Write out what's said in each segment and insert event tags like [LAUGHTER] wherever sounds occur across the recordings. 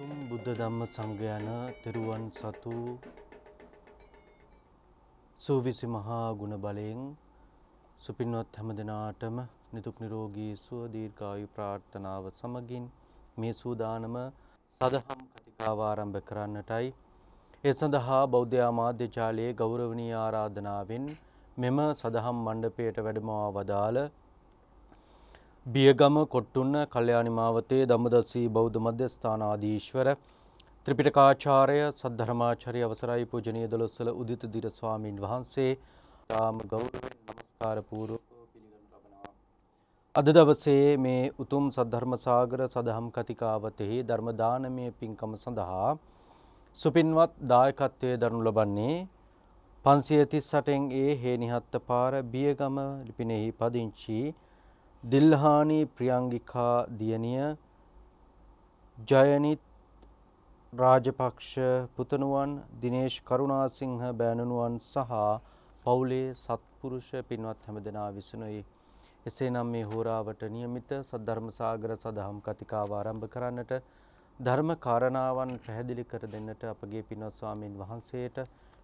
තුම් බුද්ධ ධම්ම සංඝයන තෙරුවන් සතු සූවිසි මහා ගුණ බලයෙන් සුපින්වත් හැම දෙනාටම නිතුක් නිරෝගී සුව දීර්ඝායු ප්‍රාර්ථනාව සමගින් මේ සූදානම සදහම් කතිකාව ආරම්භ කරන්නටයි ඒ සඳහා බෞද්ධ ආමාත්‍ය ජාලයේ ගෞරවනීය ආරාධනාවෙන් මෙම සදහම් මණ්ඩපයට වැඩමවා වදාළ බියගම කොට්ටුන්න කල්යාණි මාවතේ දම්මදස්සී බෞද්ධ මධ්‍යස්ථානාධීශ්වර ත්‍රිපිටකාචාර්ය සද්ධර්මාචාර්ය අවසරයි පූජනීය දොළොස්වල උදිත දිර ස්වාමින් වහන්සේ තාම ගෞරවයෙන් নমස්කාර පූර්වකව පිළිගනු ලබනවා. අද දවසේ මේ උතුම් සද්ධර්ම සාගර සදහම් කතිකාවතෙහි ධර්ම දානමය පින්කම සඳහා සුපින්වත් දායකත්වයේ දරනු ලබන්නේ 538න් ඒ හේනිහත්ත පාර බියගම ලිපිනෙහි පදිංචි දිල්හානි ප්‍රියංගිකා දියණිය ජයනිත් රාජපක්ෂ පුතණුවන් දිනේෂ් කරුණාසිංහ බෑණනුවන් සහ පවුලේ සත්පුරුෂ පින්වත් හැමදෙනා විසිනුයි. එසේනම් මේ හෝරාවට નિયમિત සද්ධර්ම සාගර සදහම් කතිකාව ආරම්භ කරන්නට ධර්ම කාරණාවන් පැහැදිලි කර දෙන්නට අපගේ පින්වත් ස්වාමින් වහන්සේට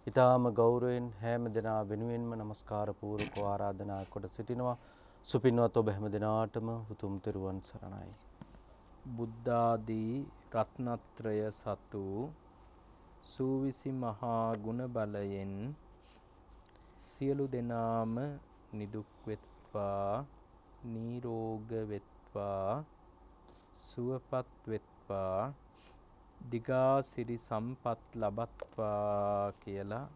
ඊටාම ගෞරවයෙන් හැම දෙනා වෙනුවෙන්ම নমස්කාර පූර්වක ආරාධනා කොට සිටිනවා. සුපින්වත් ඔබ හැම දිනාටම උතුම් තෙරුවන් සරණයි. බුද්ධාදී රත්නත්‍රය සතු සූවිසි මහා ගුණ බලයෙන් සියලු දෙනාම නිදුක් වෙත්වා නිරෝග වෙත්වා සුවපත් වෙත්වා දිගා සිරි සම්පත් ලබත්වා කියලා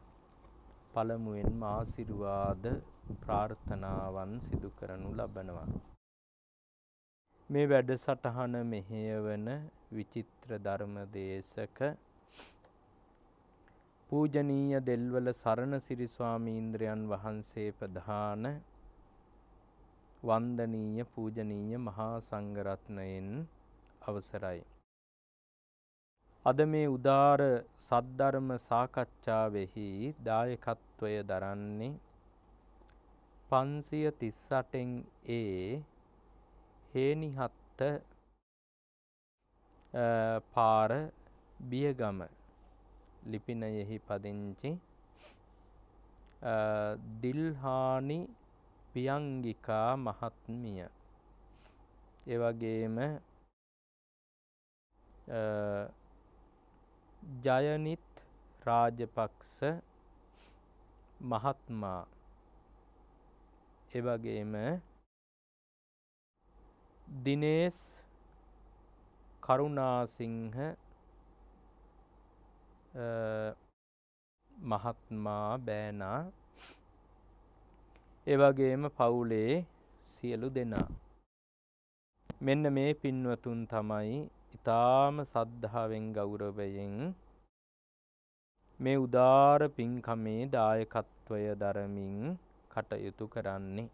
පළමුවෙන්ම ආශිර්වාද ප්‍රාර්ථනාවන් සිදු කරනු ලබනවා. මේ වැඩසටහන මෙහෙයවන විචිත්‍ර ධර්ම දේශක පූජනීය දෙල්වල සරණසිරි ස්වාමීන්ද්‍රයන් වහන්සේ ප්‍රධාන වන්දනීය පූජනීය මහා සංඝරත්නයෙන් අවසරයි. අද මේ උදාර සද්ධර්ම සාකච්ඡාවෙහි දායකත්වය දරන්නේ 538න් ඒ හේනිහත්ත පාර බියගම ලිපිනයෙහි පදිංචි දිල්හානි පියංගිකා මහත්මිය. එවගේම ජයනිත් රාජපක්ෂ මහත්මා. එවගේම දිනේස් කරුණාසිංහ මහත්මා බෑනා. එවගේම පවුලේ සියලු දෙනා. මෙන්න මේ පින්වතුන් තමයි ඊ타ම සද්ධාවෙන් ගෞරවයෙන් මේ උදාර පින්කමේ දායකත්වය දරමින් කටයුතු කරන්නේ.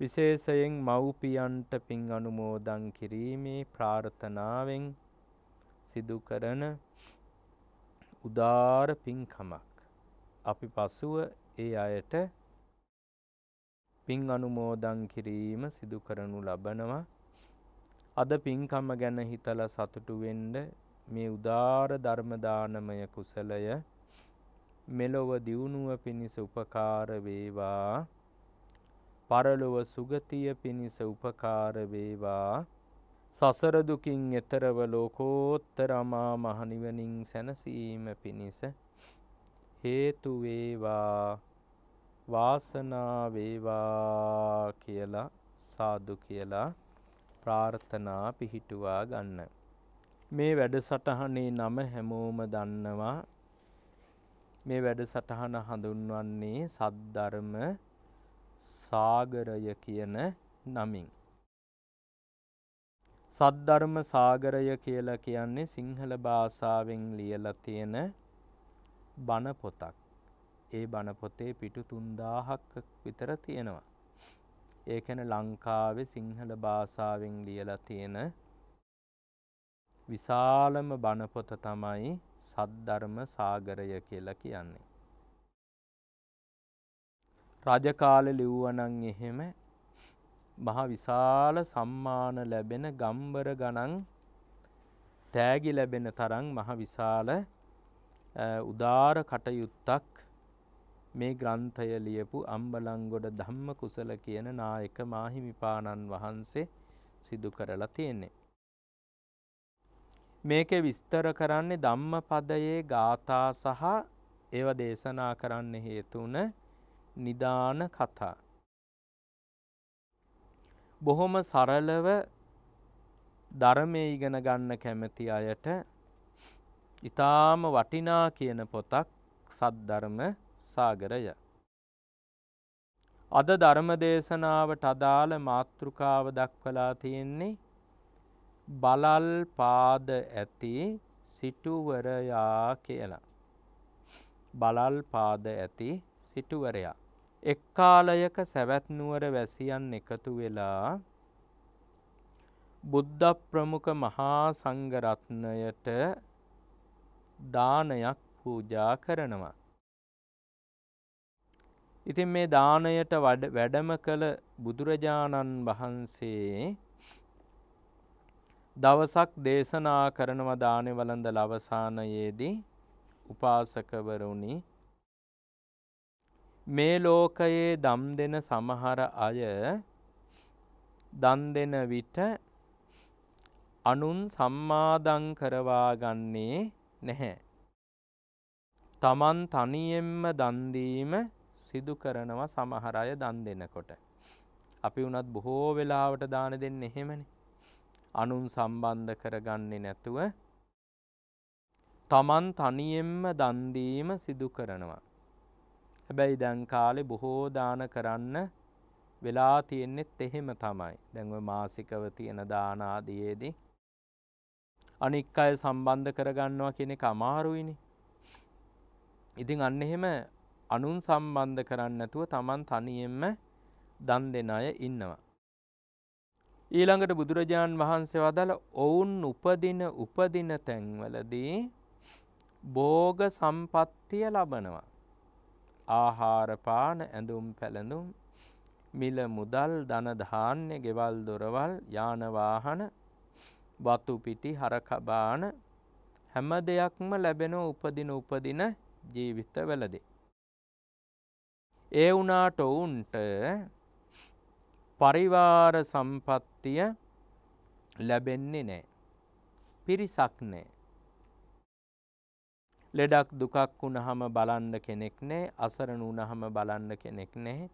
විශේෂයෙන් මව්පියන්ට පින් අනුමෝදන් කිරීමේ ප්‍රාර්ථනාවෙන් සිදු කරන උදාර පින්කමක්. අපි පසුව ඒ අයට පින් අනුමෝදන් කිරීම සිදු කරනු ලබනවා. අද පින්කම ගැන හිතලා සතුටු වෙන්න මේ උදාර ධර්ම දානමය කුසලය මෙලොව දියුණුව පිණිස උපකාර වේවා. පරලොව සුගතිය පිණිස උපකාර වේවා. සසර දුකින් එතරව ලෝකෝත්තර අමා මහ නිවනින් සැනසීම පිණිස හේතු වේවා. වාසනා වේවා කියලා සාදු කියලා ප්‍රාර්ථනා පිහිටුවා ගන්න. මේ වැඩසටහනේ නම හැමෝම දන්නවා. මේ වැඩසටහන හඳුන්වන්නේ සද්ධර්ම සාගරය කියන නමින්. සද්ධර්ම සාගරය කියලා කියන්නේ සිංහල භාෂාවෙන් ලියලා තියෙන බණ පොතක්. ඒ බණ පොතේ පිටු 3000ක් විතර තියෙනවා. ඒ කියන්නේ ලංකාවේ සිංහල භාෂාවෙන් ලියලා තියෙන විශාලම බණ පොත තමයි සද්ධර්ම සාගරය කියලා කියන්නේ. රජ කාලේ ලිව්වනම් එහෙම මහ විශාල සම්මාන ලැබෙන ගම්බර ගණන් තෑගි ලැබෙන තරම් මහ විශාල උදාර කටයුත්තක් මේ ග්‍රන්ථය ලියපු අම්බලංගොඩ ධම්ම කුසල කියන නායක මාහිමිපාණන් වහන්සේ සිදු කරලා තියෙන්නේ. මේකේ විස්තර කරන්නේ ධම්මපදයේ ගාථා සහ ඒව දේශනා කරන්න හේතුන නිදාන කතා. බොහොම සරලව ධර්මය ඉගෙන ගන්න කැමති අයට ඊටාම වටිනා කියන පොතක් සද්ධර්ම සාගරය. අද ධර්ම දේශනාවට අදාළ මාතෘකාව දක්වලා තියෙන්නේ බලල් පාද ඇති සිටුවරයා කියලා. බලල් පාද ඇති සිටුවරයා. එක් කාලයක සැවැත් නුවර වැසියන් එකතු වෙලා බුද්ධ ප්‍රමුඛ මහා සංඝරත්නයට දානයක් පූජා කරනවා. ඉතින් මේ දානයට වැඩම කළ බුදුරජාණන් වහන්සේ දවසක් දේශනා කරනව දානෙ වළඳ අවසානයේදී උපාසකවරුනි මේ ලෝකයේ දම් දෙන සමහර අය දන් දෙන විට අනුන් සම්මාදං කරවා ගන්නේ නැහැ. තමන් තනියෙන්ම දන් දීම සිදු කරනවා සමහර අය දන් දෙනකොට. අපි වුණත් බොහෝ වෙලාවට දාන දෙන්නේ එහෙමනේ. අනුන් සම්බන්ධ කරගන්නේ නැතුව තමන් තනියෙන්ම දන් දීම සිදු කරනවා. හැබැයි දැන් කාලේ බොහෝ දාන කරන්න වෙලා තියෙන්නෙත් එහෙම තමයි. දැන් ඔය මාසිකව තියෙන දාන ආදීයේදී අනික් අය සම්බන්ධ කරගන්නවා කියන එක අමාරුයිනේ. ඉතින් අන්න එහෙම අනුන් සම්බන්ධ කරන්න නැතුව Taman තනියෙන්ම දන් දෙන අය ඉන්නවා. ඊළඟට බුදුරජාන් වහන්සේ වදාළ ඔවුන් උපදින උපදින තැන්වලදී භෝග සම්පත්තිය ලබනවා. ආහාර පාන ඇඳුම් පැළඳුම් මිල මුදල් ධන ධාන්‍ය ගෙවල් දොරවල් යාන වාහන වතු පිටි හරකබාන හැම දෙයක්ම ලැබෙන උපදින උපදින ජීවිතවලදී ඒ වුණාට ඔවුන්ට පරිවාර සම්පත්තිය ලැබෙන්නේ නැහැ. පිරිසක් නැහැ. ලෙඩක් දුකක් වුණහම බලන්න කෙනෙක් නැහැ. අසරණ වුණහම බලන්න කෙනෙක් නැහැ.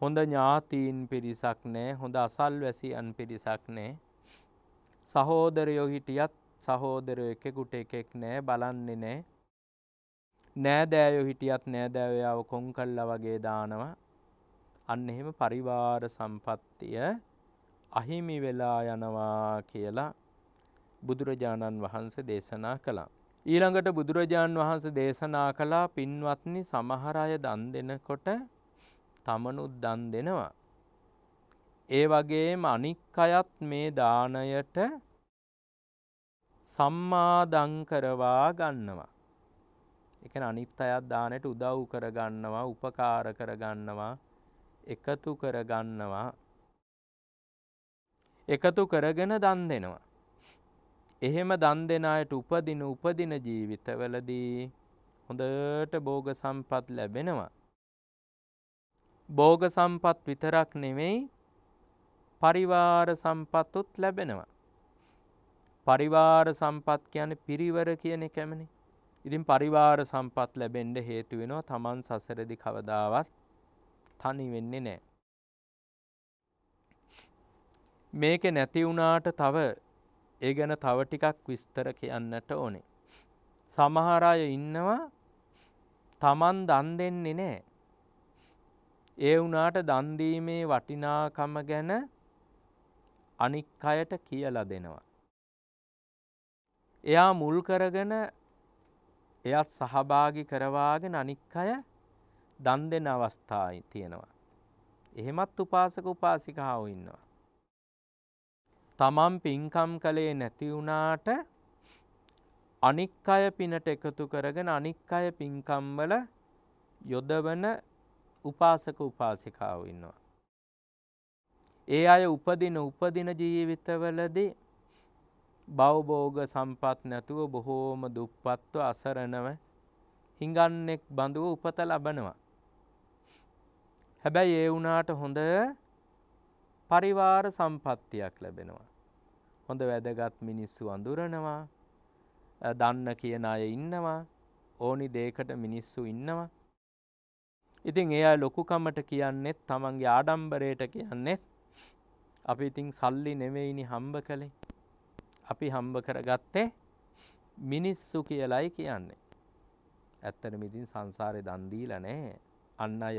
හොඳ ඥාතීන් පිරිසක් නැහැ. හොඳ අසල්වැසියන් පිරිසක් නැහැ. සහෝදරයෝ හිටියත් සහෝදරයෝ එකෙකුට එකෙක් නැහැ. බලන්නේ නැහැ. නෑදෑයෝ හිටියත් නෑදෑයව කොන් කල්ලා වගේ දානවා. අන්න එහෙම පරිවාර සම්පත්තිය අහිමි වෙලා යනවා කියලා බුදුරජාණන් වහන්සේ දේශනා කළා. ඊළඟට බුදුරජාණන් වහන්සේ දේශනා කළා පින්වත්නි සමහර අය දන් දෙනකොට තමනුත් දන් දෙනවා. ඒ වගේම අනික් අයත් මේ දානයට සම්මාදං කරවා ගන්නවා. එකන අනිත් අයත් දානයට උදව් කරගන්නවා උපකාර කරගන්නවා එකතු කරගන්නවා එකතු කරගෙන දන් දෙනවා. එහෙම දන් දෙන අයට උපදින උපදින ජීවිතවලදී හොඳට භෝග සම්පත් ලැබෙනවා. භෝග සම්පත් විතරක් නෙමෙයි පරිවාර සම්පත්තුත් ලැබෙනවා. පරිවාර සම්පත් කියන්නේ පිරිවර කියන එකමනේ. ඉතින් පරිවාර සම්පත් ලැබෙන්න හේතු වෙනවා Taman සසරදී කවදාවත් තනි වෙන්නේ නැහැ. මේක නැති වුණාට තව ඒ ගැන තව ටිකක් විස්තර කියන්නට ඕනේ. සමහර අය ඉන්නවා Taman දන් දෙන්නේ නැහැ. ඒ වුණාට දන් දීමේ වටිනාකම ගැන අනික් අයට කියලා දෙනවා. එයා මුල් කරගෙන එයත් සහභාගි කරවාගෙන අනික් අය දන් දෙන අවස්ථා තියෙනවා. එහෙමත් උපාසක උපාසිකාව ඉන්නවා. තමන් පින්කම් කළේ නැති වුණාට අනික් අය පිනට එකතු කරගෙන අනික් අය පින්කම්වල යොදවන උපාසක උපාසිකාව ඉන්නවා. ඒ අය උපදින උපදින ජීවිතවලදී බවබෝග සම්පත් නැතුව බොහෝම දුප්පත්ව අසරණව හිඟන්නෙක් බඳුව උපත ලබනවා. හැබැයි ඒ වුණාට හොඳ පරිවාර සම්පත්තියක් ලැබෙනවා. හොඳ වැදගත් මිනිස්සු අඳුරනවා දන්න කියන අය ඉන්නවා ඕනි දේකට මිනිස්සු ඉන්නවා. ඉතින් ඒ අය ලොකුකමට කියන්නෙත් තමන්ගේ ආඩම්බරයට කියන්නෙත් අපි ඉතින් සල්ලි නෙවෙයිනි හම්බ කළේ අපි හම්බ කරගත්තේ මිනිස්සු කියලයි කියන්නේ. ඇත්තටම ඉතින් සංසාරේ දන් දීලා නැහැ. අන් අය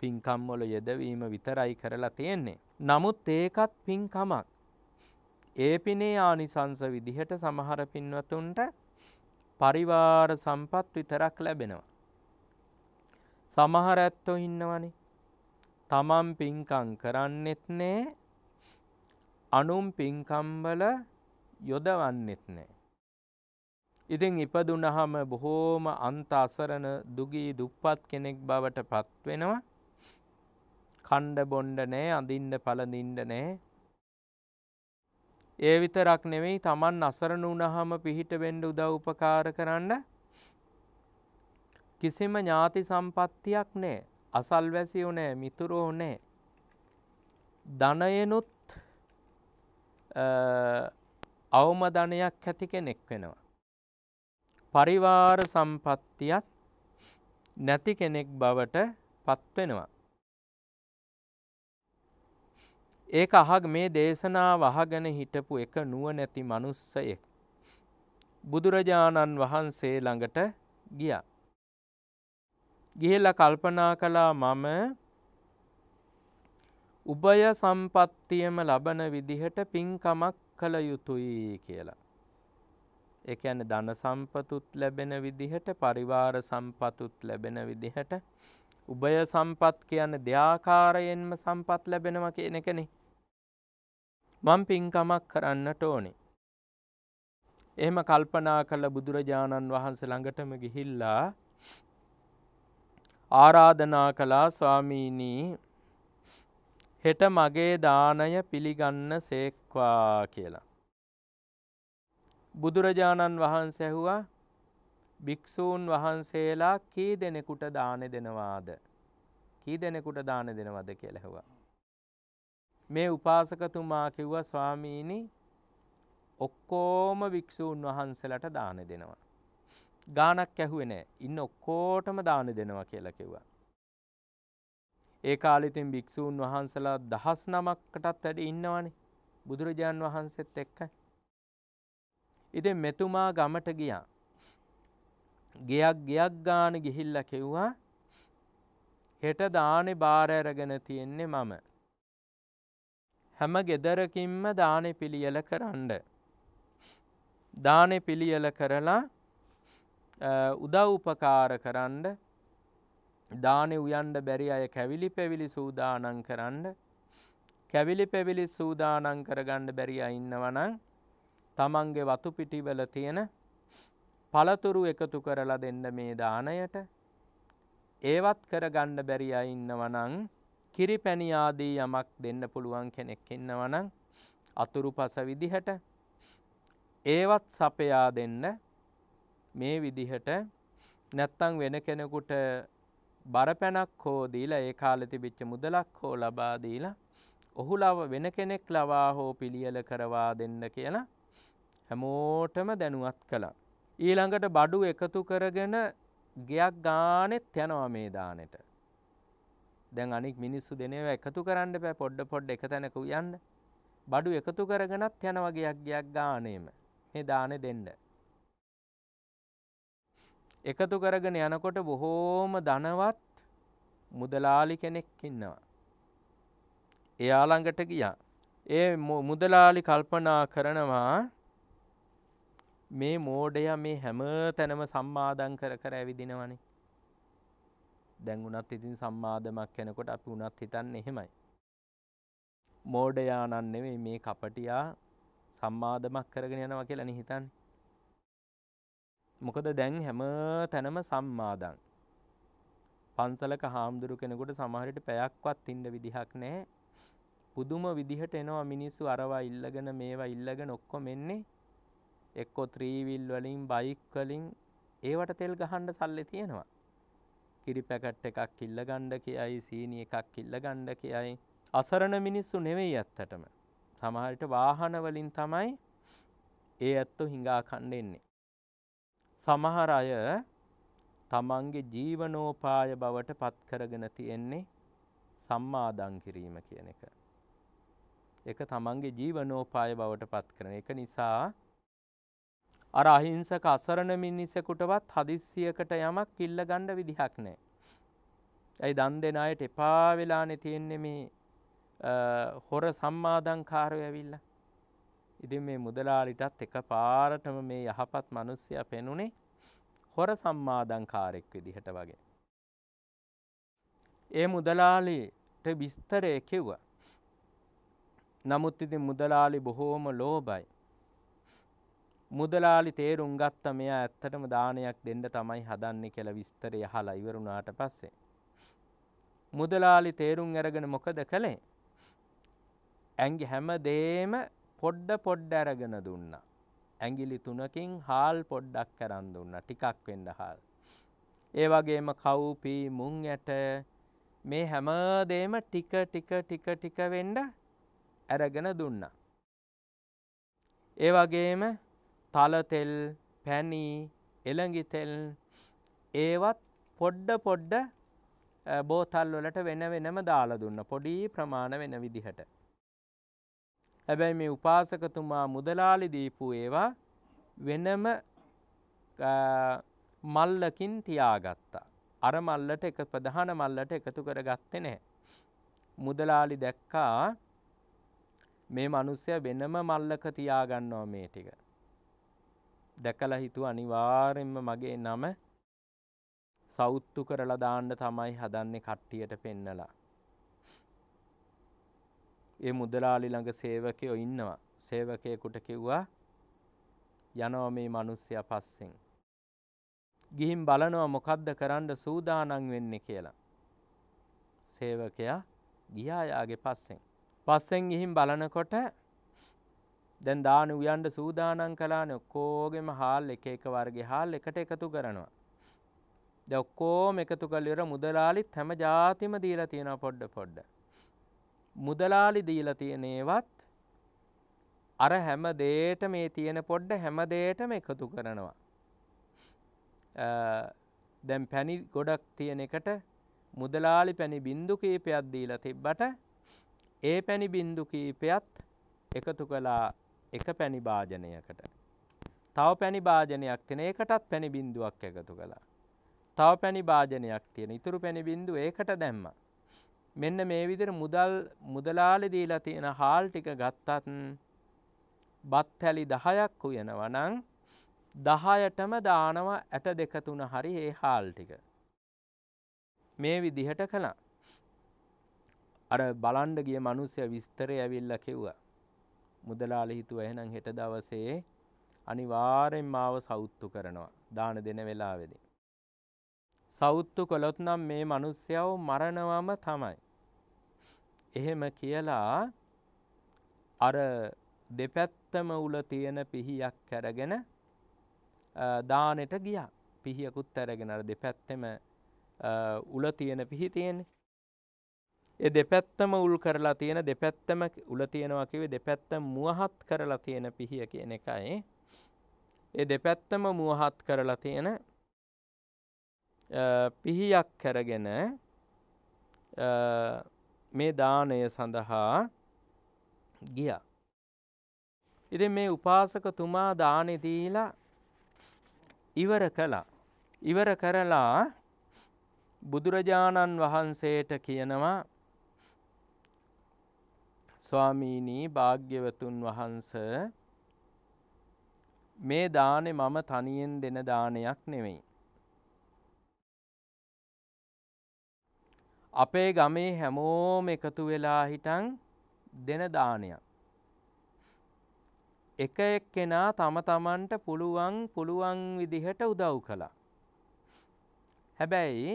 පින්කම් වල යෙදවීම විතරයි කරලා තියෙන්නේ. නමුත් ඒකත් පින්කමක්. ඒ පිනේ ආනිසංස විදිහට සමහර පින්වතුන්ට පරිවාර සම්පත් විතරක් ලැබෙනවා. සමහර ඇත්තෝ ඉන්නවනේ. තමන් පින්කම් කරන්නෙත් නෑ අනුම් පින්කම්වල යොදවන්නෙත් නෑ. ඉතින් ඉපදුනහම බොහෝම අන්ත අසරණ දුගී දුප්පත් කෙනෙක් බවට පත්වෙනවා කණ්ඩ බොන්්ඩ නෑ අඳින්ඩ පලඳින්ඩ නෑ. ඒ විතරක් නෙවෙයි තමන් අසරණ වුණහම පිහිට වෙන්ඩ උදව් උපකාර කරන්න කිසිම ඥාති සම්පත්තියක් නෑ අසල්වැසියෝ නෑ මිතුරෝ නෑ. ධනයනුත් අවම ධනයක් ඇති කෙනෙක් වෙනවා. පරිවාර සම්පත්තියක් නැති කෙනෙක් බවට පත්වෙනවා. ඒක අහක් මේ දේශනාව අහගෙන හිටපු එක නුව නැති මනුස්සයෙක්. බුදුරජාණන් වහන්සේ ළඟට ගිය. ගිහෙල්ල කල්පනා කලා මම උභය සම්පත්තියම ලබන විදිහට පින්කමක් කළ යුතුයි කියලා. එක ඇන ධන සම්පතුත් ලැබෙන විදිහට පරිවාර සම්පතුත් ලැබෙන විදිහට උභය සම්පත් කියන්න දෙආකාරයෙන්ම සම්පත් ලැබෙනවා කියන එකනෙ. මං පින්කමක් කරන්නට ඕනේ. එහෙම කල්පනා කළ බුදුරජාණන් වහන්සේ ළඟටම ගිහිල්ලා ආරාධනා කළා ස්වාමීනී හෙට මගේ දානය පිළිගන්න සේක්වා කියලා. බුදුරජාණන් වහන්සේ ඇහුවා භික්‍ෂූන් වහන්සේලා කී දෙනෙකුට දාන දෙනවාද. කී දෙනෙකුට දාන දෙනවද කියලෙහවා. මේ උපාසකතුමා කිව්ව ස්වාමීණි ඔක්කෝම භික්‍ෂූන් වහන්සලට දාන දෙනවා. ගානක් ඇහුවෙන ඉන්න ඔක්කෝටම දාන දෙනවා කියලා කිව්වා. ඒ කාලිතින් භික්‍ෂූන් වහන්සලා දහස් නමක්කටත් වැඩ ඉන්නවනේ බුදුරජාණන් වහන්සේත් එක්ක ඉතින් මෙතුමා ගමට ගියා. ගෙයක් ගෙයක් ගාන ගිහිල්ල කිව්වා හෙට දානෙ බාර ඇරගෙන තියෙන්නේ මම. හැම ගෙදරකින්ම දානෙ පිළියල කරන්න. දානෙ පිළියල කරලා උදව් උපකාර කරන්න දානෙ උයන්ඩ බැරි අය කැවිලි පැවිලි සූදානන් කරන්න. කැවිලි පැවිලි සූදානන් කරගණ්ඩ බැරි අඉන්නවනං තමන්ගේ වතු පිටිවල තියෙන පළතුරු එකතු කරලා දෙන්න මේ දානයට. ඒවත් කර ගණ්ඩ බැරි අය ඉන්නවනං කිරි පැණියාදී යමක් දෙන්න පුළුවන් කෙනෙක් ඉන්නවනං අතුරු පස විදිහට ඒවත් සපයා දෙන්න. මේ විදිහට නැත්තං වෙන කෙනෙකුට බරපැනක් හෝ දීලා ඒ කාලෙ තිබිච්ච මුදලක් හෝ ලබා දීලා ඔහු ලව වෙන කෙනෙක් ලවා හෝ පිළියල කරවා දෙන්න කියලා හැමෝටම දැනුවත් කළා. ඊළඟට බඩු එකතු කරගෙන ගෙයක් ගානෙත් යනවා මේ දානෙට. දැන් අනික් මිනිස්සු දෙනව එකතු කරන්න බෑ පොඩ්ඩ පොඩ්ඩ එක තැනක යන්න. බඩු එකතු කරගෙනත් යනවා ගයක් ගයක් ගානේම මේ දානෙ දෙන්න. එකතු කරගෙන යනකොට බොහෝම ධනවත් මුදලාලි කෙනෙක් ඉන්නවා. එයා ළඟට ගියා. ඒ මුදලාලි කල්පනා කරනවා මේ මෝඩය මේ හැම තැනම සම්මාධන් කර කර ඇවිදිනවනේ. දැන් වුණත් ඉතින් සම්මාදමක් කෙනකොට අපි වුණත් හිතන්නේ එහෙමයි. මෝඩයා නන් නෙවෙයි මේ කපටියා සම්මාදමක් කරගෙන යනවා කියලා නේ හිතන්නේ. මොකද දැන් හැම තැනම සම්මාදම්. පන්සලක හාමුදුරු කෙනෙකුට සමහර විට පැයක්වත් ඉන්න විදිහක් නැහැ. පුදුම විදිහට එනවා මිනිස්සු අරවා ඉල්ලගෙන මේවා ඉල්ලගෙන ඔක්කොම එන්නේ. එක්කෝ ත්‍රීවිල් වලින් බයික් වලින් ඒවට තෙල් ගහන්න සල්ලි තියෙනවා. කිරි පැකට් එකක් ඉල්ල ගන්න කියයි සීනි එකක් ඉල්ල ගන්න කියයි. අසරණ මිනිස්සු නෙවෙයි ඇත්තටම. සමහර විට වාහන වලින් තමයි ඒ ඇත්තෝ හිඟා කන්න එන්නේ. සමහර අය තමන්ගේ ජීවනෝපාය බවට පත් කරගෙන තියෙන්නේ සම්මාදන් කිරීම කියන එක. එක තමන්ගේ ජීවනෝපාය බවට පත් කරන එක නිසා අර අහිංසක අසරණ මිනිසෙකුටවත් හදිස්සියකට යමක් ඉල්ල ගණ්ඩ විදිහක් නෑ. ඇයි දන් දෙන අයට එපා වෙලානෙ තියෙන්නේ මේ හොර සම්මාධංකාරය ඇවිල්ල. ඉතින් මේ මුදලාලිටත් එක පාරටම මේ යහපත් මනුස්්‍යය පෙනුනේ හොර සම්මාධංකාරෙක් විදිහට වගේ. ඒ මුදලාලිට විස්තරය කිව්ව. නමුත් ඉතින් මුදලාලි බොහෝම ලෝබයි. මුදලාලි තේරුම් ගත්ත මෙයා ඇත්තටම දානයක් දෙන්න තමයි හදන්නේ කියලා විස්තරය අහලා ඉවරුණාට පස්සේ මුදලාලි තේරුම් අරගෙන මොකද කළේ? ඇඟි හැම දෙෙම පොඩ්ඩ පොඩ්ඩ අරගෙන දුන්නා. ඇඟිලි තුනකින් හාල් පොඩ්ඩක් කරන් දුන්නා. ටිකක් වෙන්න හාල්. ඒ වගේම කව්පී මුං ඇට මේ හැම දෙෙම ටික ටික ටික ටික වෙන්න අරගෙන දුන්නා. ඒ වගේම තලතෙල් පැණි එළඟිතෙල් ඒවත් පොඩ්ඩ පොඩ්ඩ බෝතල් වලට වෙන වෙනම දාලා දුන්න පොඩි ප්‍රමාණ වෙන විදිහට. හැබැයි මේ උපාසකතුමා මුදලාලි දීපු ඒවා වෙනම මල්ලකින් තියාගත්තා. අර මල්ලට එක ප්‍රධාන මල්ලට එකතු කර ගත්තේ නැහැ. මුදලාලි දැක්කා මේ මනුස්සය වෙනම මල්ලක තියාගන්නවා මේ ටික. දැකලා හිතුව අනිවාර්යෙන්ම මගේ නම සෞත්තු කරලා දාන්න තමයි හදන්නේ කට්ටියට පෙන්නලා. ඒ මුදලාලි ළඟ සේවකයෝ ඉන්නවා. සේවකයෙකුට කිව්වා යනවා මේ මිනිස්සයා පස්සෙන්. ගිහින් බලනවා මොකද්ද කරන්න සූදානම් වෙන්නේ කියලා. සේවකයා ගියා යාගේ පස්සෙන්. පස්සෙන් ගිහින් බලනකොට දැන් දාන උයන්ඩ සූදානන් කලාන ඔක්කෝගෙම හාල් එක එක වර්ගේ හාල් එකට එකතු කරනවා. ද ඔක්කෝම එකතු කල්ලිර මුදලාලිත් හැම ජාතිම දීලා තියෙන පොඩ්ඩ පොඩ්ඩ. මුදලාලි දීලා තියෙනේවත් අර හැම දේට මේ තියෙන පොඩ්ඩ හැම දේටම එකතු කරනවා. දැම් පැණි ගොඩක් තියෙන එකට මුදලාලි පැණි බින්දු කීපයක් දීලා තිබ්බට ඒ පැණි බින්දු කීපයත් එකතු කලා එක පැණි භාජනයකට. තව පැණි භාජනයක් තියෙන ඒකටත් පැණි බින්දුවක් එකතු කළා. තව පැණි භාජනයක් තියෙන ඉතුරු පැණි බින්දුව ඒකට දැම්මා. මෙන්න මේ විදිහට මුදල් මුදලාලි දීලා තියෙන හාල් ටික ගත්තත් බත් හැලි 10ක් උයනවා නම් 10ටම දානවා ඇට දෙක තුන හරි ඒ හාල් ටික. මේ විදිහට කළා. අර බලන්ඩ ගිය මනුස්සය විස්තරය ඇවිල්ල කිව්වා. මුදලාලි හිතුව එහෙනම් හෙට දවසේ අනිවාර්යෙන් මාව සෞත්තු කරනවා දාන දෙන වෙලාවේදී. සෞත්තු කළොත් නම් මේ මිනිස්යව මරණවම තමයි. එහෙම කියලා අර දෙපැත්තම උල තියෙන පිහියක් අරගෙන දානෙට ගියා. පිහියකුත් අරගෙන අර දෙපැත්තෙම උල තියෙන පිහි තියෙන්නේ. ඒ දෙපැත්තම උල් කරලා තියෙන දෙපැත්තම උල තියෙනවා කිව්වේ දෙපැත්ත මුවහත් කරලා තියෙන පිහිය කියන එකයි. ඒ දෙපැත්තම මුවහත් කරලා තියෙන පිහියක් කරගෙන මේ දානය සඳහා ගියා. ඉතින් මේ උපාසකතුමා දානෙ දීලා ඉවර කළා. ඉවර කරලා බුදුරජාණන් වහන්සේට කියනවා ස්වාමීනී භාග්‍යවතුන් වහන්ස මේ දානෙ මම තනියෙන් දෙන දානයක් නෙවෙයි. අපේ ගමේ හැමෝම එකතු වෙලා හිටන් දෙන දානයක්. එක එක්කෙනා තම තමන්ට පුළුවන් පුළුවන් විදිහට උදව් කළා. හැබැයි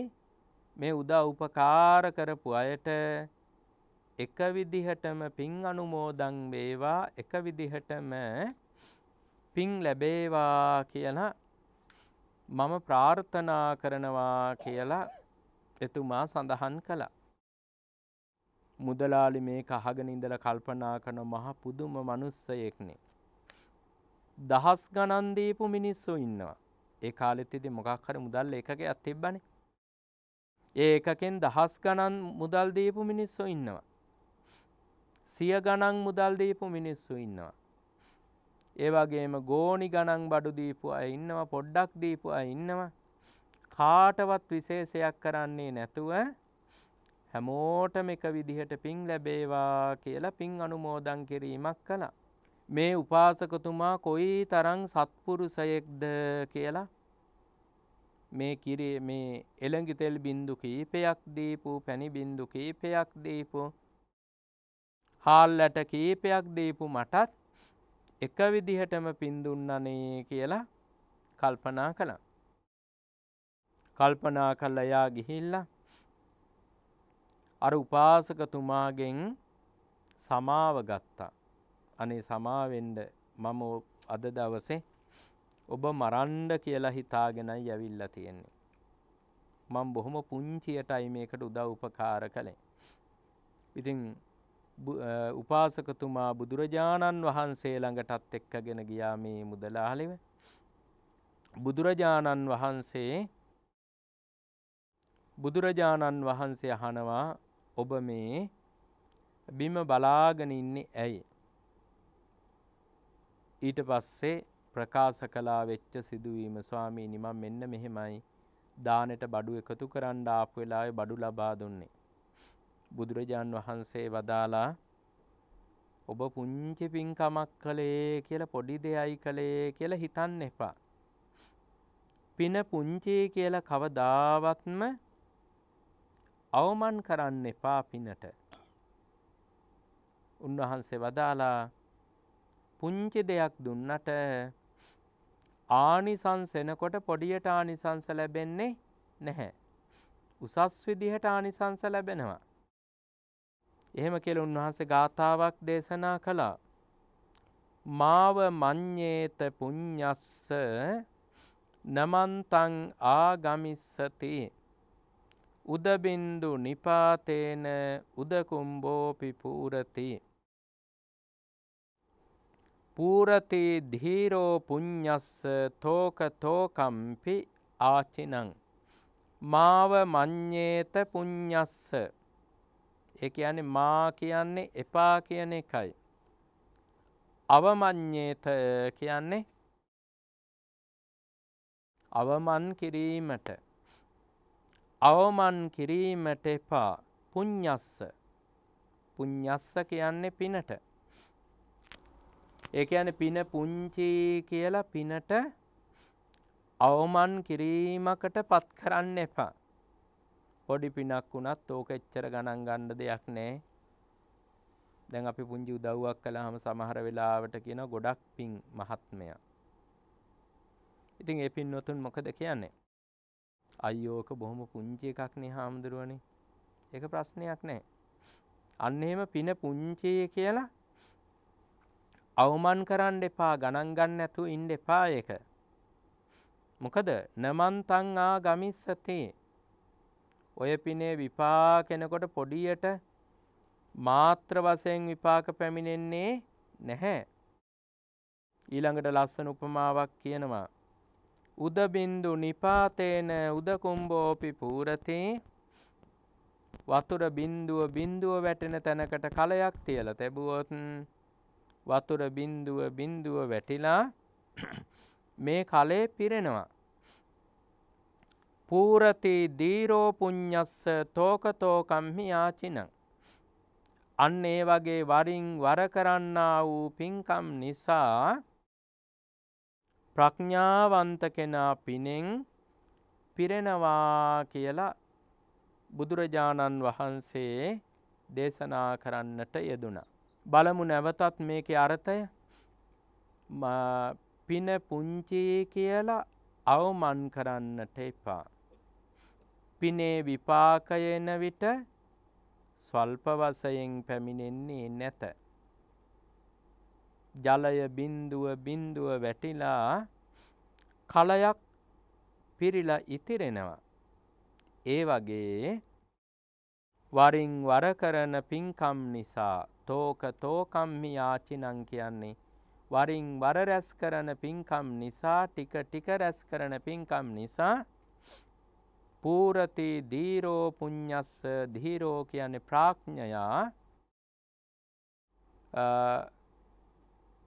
මේ උදව් උපකාර කරපු අයට එක විදිහටම පින් අනුමෝදන් වේවා එක විදිහටම පින් ලැබේවා කියලා මම ප්‍රාර්ථනා කරනවා කියලා එතුමා සඳහන් කළා. මුදලාලි මේක අහගෙන ඉඳලා කල්පනා කරන මහ පුදුම මිනිස්සයෙක්නේ. දහස් ගණන් දීපු මිනිස්සු ඉන්නවා. ඒ කාලෙත් ඉතින් මොකක් හරි මුදල් ඒකකයක් තිබ්බනේ. ඒ එකකෙන් දහස් ගණන් මුදල් දීපු මිනිස්සු ඉන්නවා. සිය ගණන් මුදල් දීපු මිනිස්සු ඉන්නවා. ඒ වගේම ගෝනි ගණන් බඩු දීපු අය ඉන්නවා පොඩ්ඩක් දීපු අය ඉන්නවා. කාටවත් විශේෂයක් කරන්නේ නැතුව හැමෝටම එක විදිහට පින් ලැබේවා කියලා පින් අනුමෝදන් කිරීමක් කළා. මේ උපාසකතුමා කොයි තරම් සත්පුරුෂයෙක්ද කියලා මේ කිරේ මේ එළඟි තෙල් බින්දු කීපයක් දීපු පැණි බින්දු කීපයක් දීපු හාල්ලට කීපයක් දීපු මටත් එක විදිහටම පින් දුන්නනේ කියලා කල්පනා කළා. කල්පනා කළා යා ගිහිල්ලා අර උපාසකතුමාගෙන් සමාව ගත්තා. අනේ සමාවෙන්න මම අද දවසේ ඔබ මරන්ඩ කියලා හිතාගෙනයි ඇවිල්ලා තියෙන්නේ. මම බොහොම පුංචියටයි මේකට උදව් උපකාර කළේ. ඉතින් උපාසකතුමා බුදුරජාණන් වහන්සේ ළඟටත් එක්කගෙන ගියා මේ මුදලාලිව. බුදුරජාණන් වහන්සේ බුදුරජාණන් වහන්සේ අහනවා ඔබ මේ බිම බලාගෙන ඉන්නේ ඇයි? ඊට පස්සේ ප්‍රකාශ කළා වෙච්ච සිදුවීම ස්වාමීනි මම මෙන්න මෙහෙමයි දානෙට බඩු එකතු කරන්න ආපු වෙලාවේ බඩු ලබා දුන්නේ. බුදුරජාන් වහන්සේ වදාලා ඔබ පුංචි පින්කමක් කළේ කියලා පොඩි දෙයයි කළේ කියලා හිතන්න එපා. පින පුංචි කියලා කවදාවත්ම අවමන් කරන්න එපා පිනට. උන්වහන්සේ වදාලා පුංචි දෙයක් දුන්නට ආනිසංස එනකොට පොඩියට ආනිසංස ලැබෙන්නේ නැහැ. උසස් විදිහට ආනිසංස ලැබෙනවා. එහෙම කියලා උන්වහන්සේ ගාථාවක් දේශනා කළා. මාව මඤ්ඤේත පුඤ්ඤස්ස නමන්තං ආගමිස්සති උදබින්දු නිපාතේන උදකුම්බෝපි පූරති. පූරති ධීරෝ පුඤ්ඤස්ස තෝක තෝකම්පි ආචිනං. මාව මඤ්ඤේත පුඤ්ඤස්ස. ඒ කියන්නේ මා කියන්නේ එපා කියන එකයි. අවමඤ්ඤේත කියන්නේ අවමන් කිරීමට. අවමන් කිරීමට එපා පුඤ්ඤස්ස පුඤ්ඤස්ස කියන්නේ පිනට ඒ කියන්නේ පින පුංචි කියලා පිනට අවමන් කිරීමකට පත් කරන්න එපා. පොඩි පිනක් වුණත් ඕක එච්චර ගණන් ගන්න දෙයක් නෑ. දැන් අපි පුංචි උදව්වක් කළාම සමහර වෙලාවට කියන ගොඩක් පින් මහත්මයා. ඉතින් ඒ පින්නතුන් මොකද කියන්නේ? අයියෝක බොහොම පුංචි එකක් නේ හාමුදුරුවනේ. ඒක ප්‍රශ්නයක් නෑ. අන්න එහෙම පින පුංචි කියලා අවමන් කරන්න එපා ගණන් ගන්න නැතුව ඉන්න එපා ඒක. මොකද නමන්තං ආ ගමිස්සති. ඔය පිනේ විපාක එනකොට පොඩියට මාත්‍ර වශයෙන් විපාක පැමිණෙන්නේ නැහැ. ඊළඟට ලස්සන උපමාවක් කියනවා. උද බින්දු නිපාතේන උද කුම්බෝපි පූරති වතුර බින්දුව බින්දුව වැටෙන තැනකට කලයක් තියලා තැබුවොත් වතුර බින්දුව බින්දුව වැටිලා [CLEARS THROAT] මේ කලේ පිරෙනවා. පූරති දීරෝ පුඤ්ඤස්ස තෝකතෝකම්හි යාචිනං අන්න ඒ වගේ වරින් වර කරන්නා වූ පින්කම් නිසා ප්‍රඥාවන්ත කෙනා පිනෙන් පිරෙනවා කියලා බුදුරජාණන් වහන්සේ දේශනා කරන්නට යෙදුණා. බලමු නැවතත් මේක අර්ථය පින පුංචි කියලා අවමන් කරන්නට එපා. පිනේ විපාකය එන විට ස්වල්ප වශයෙන් පැමිණෙන්නේ නැත. ජලය බින්දුව බින්දුව වැටිලා කලයක් පිරිලා ඉතිරෙනවා. ඒ වගේ වරින් වර කරන පින්කම් නිසා තෝක තෝකම්හි යාචිනං කියන්නේ. වරින් වර රැස් කරන පින්කම් නිසා ටික ටික රැස් කරන පින්කම් නිසා පූරති දීරෝ පුඤ්ඤස්ස. ධීරෝ කියන්නේ ප්‍රඥයා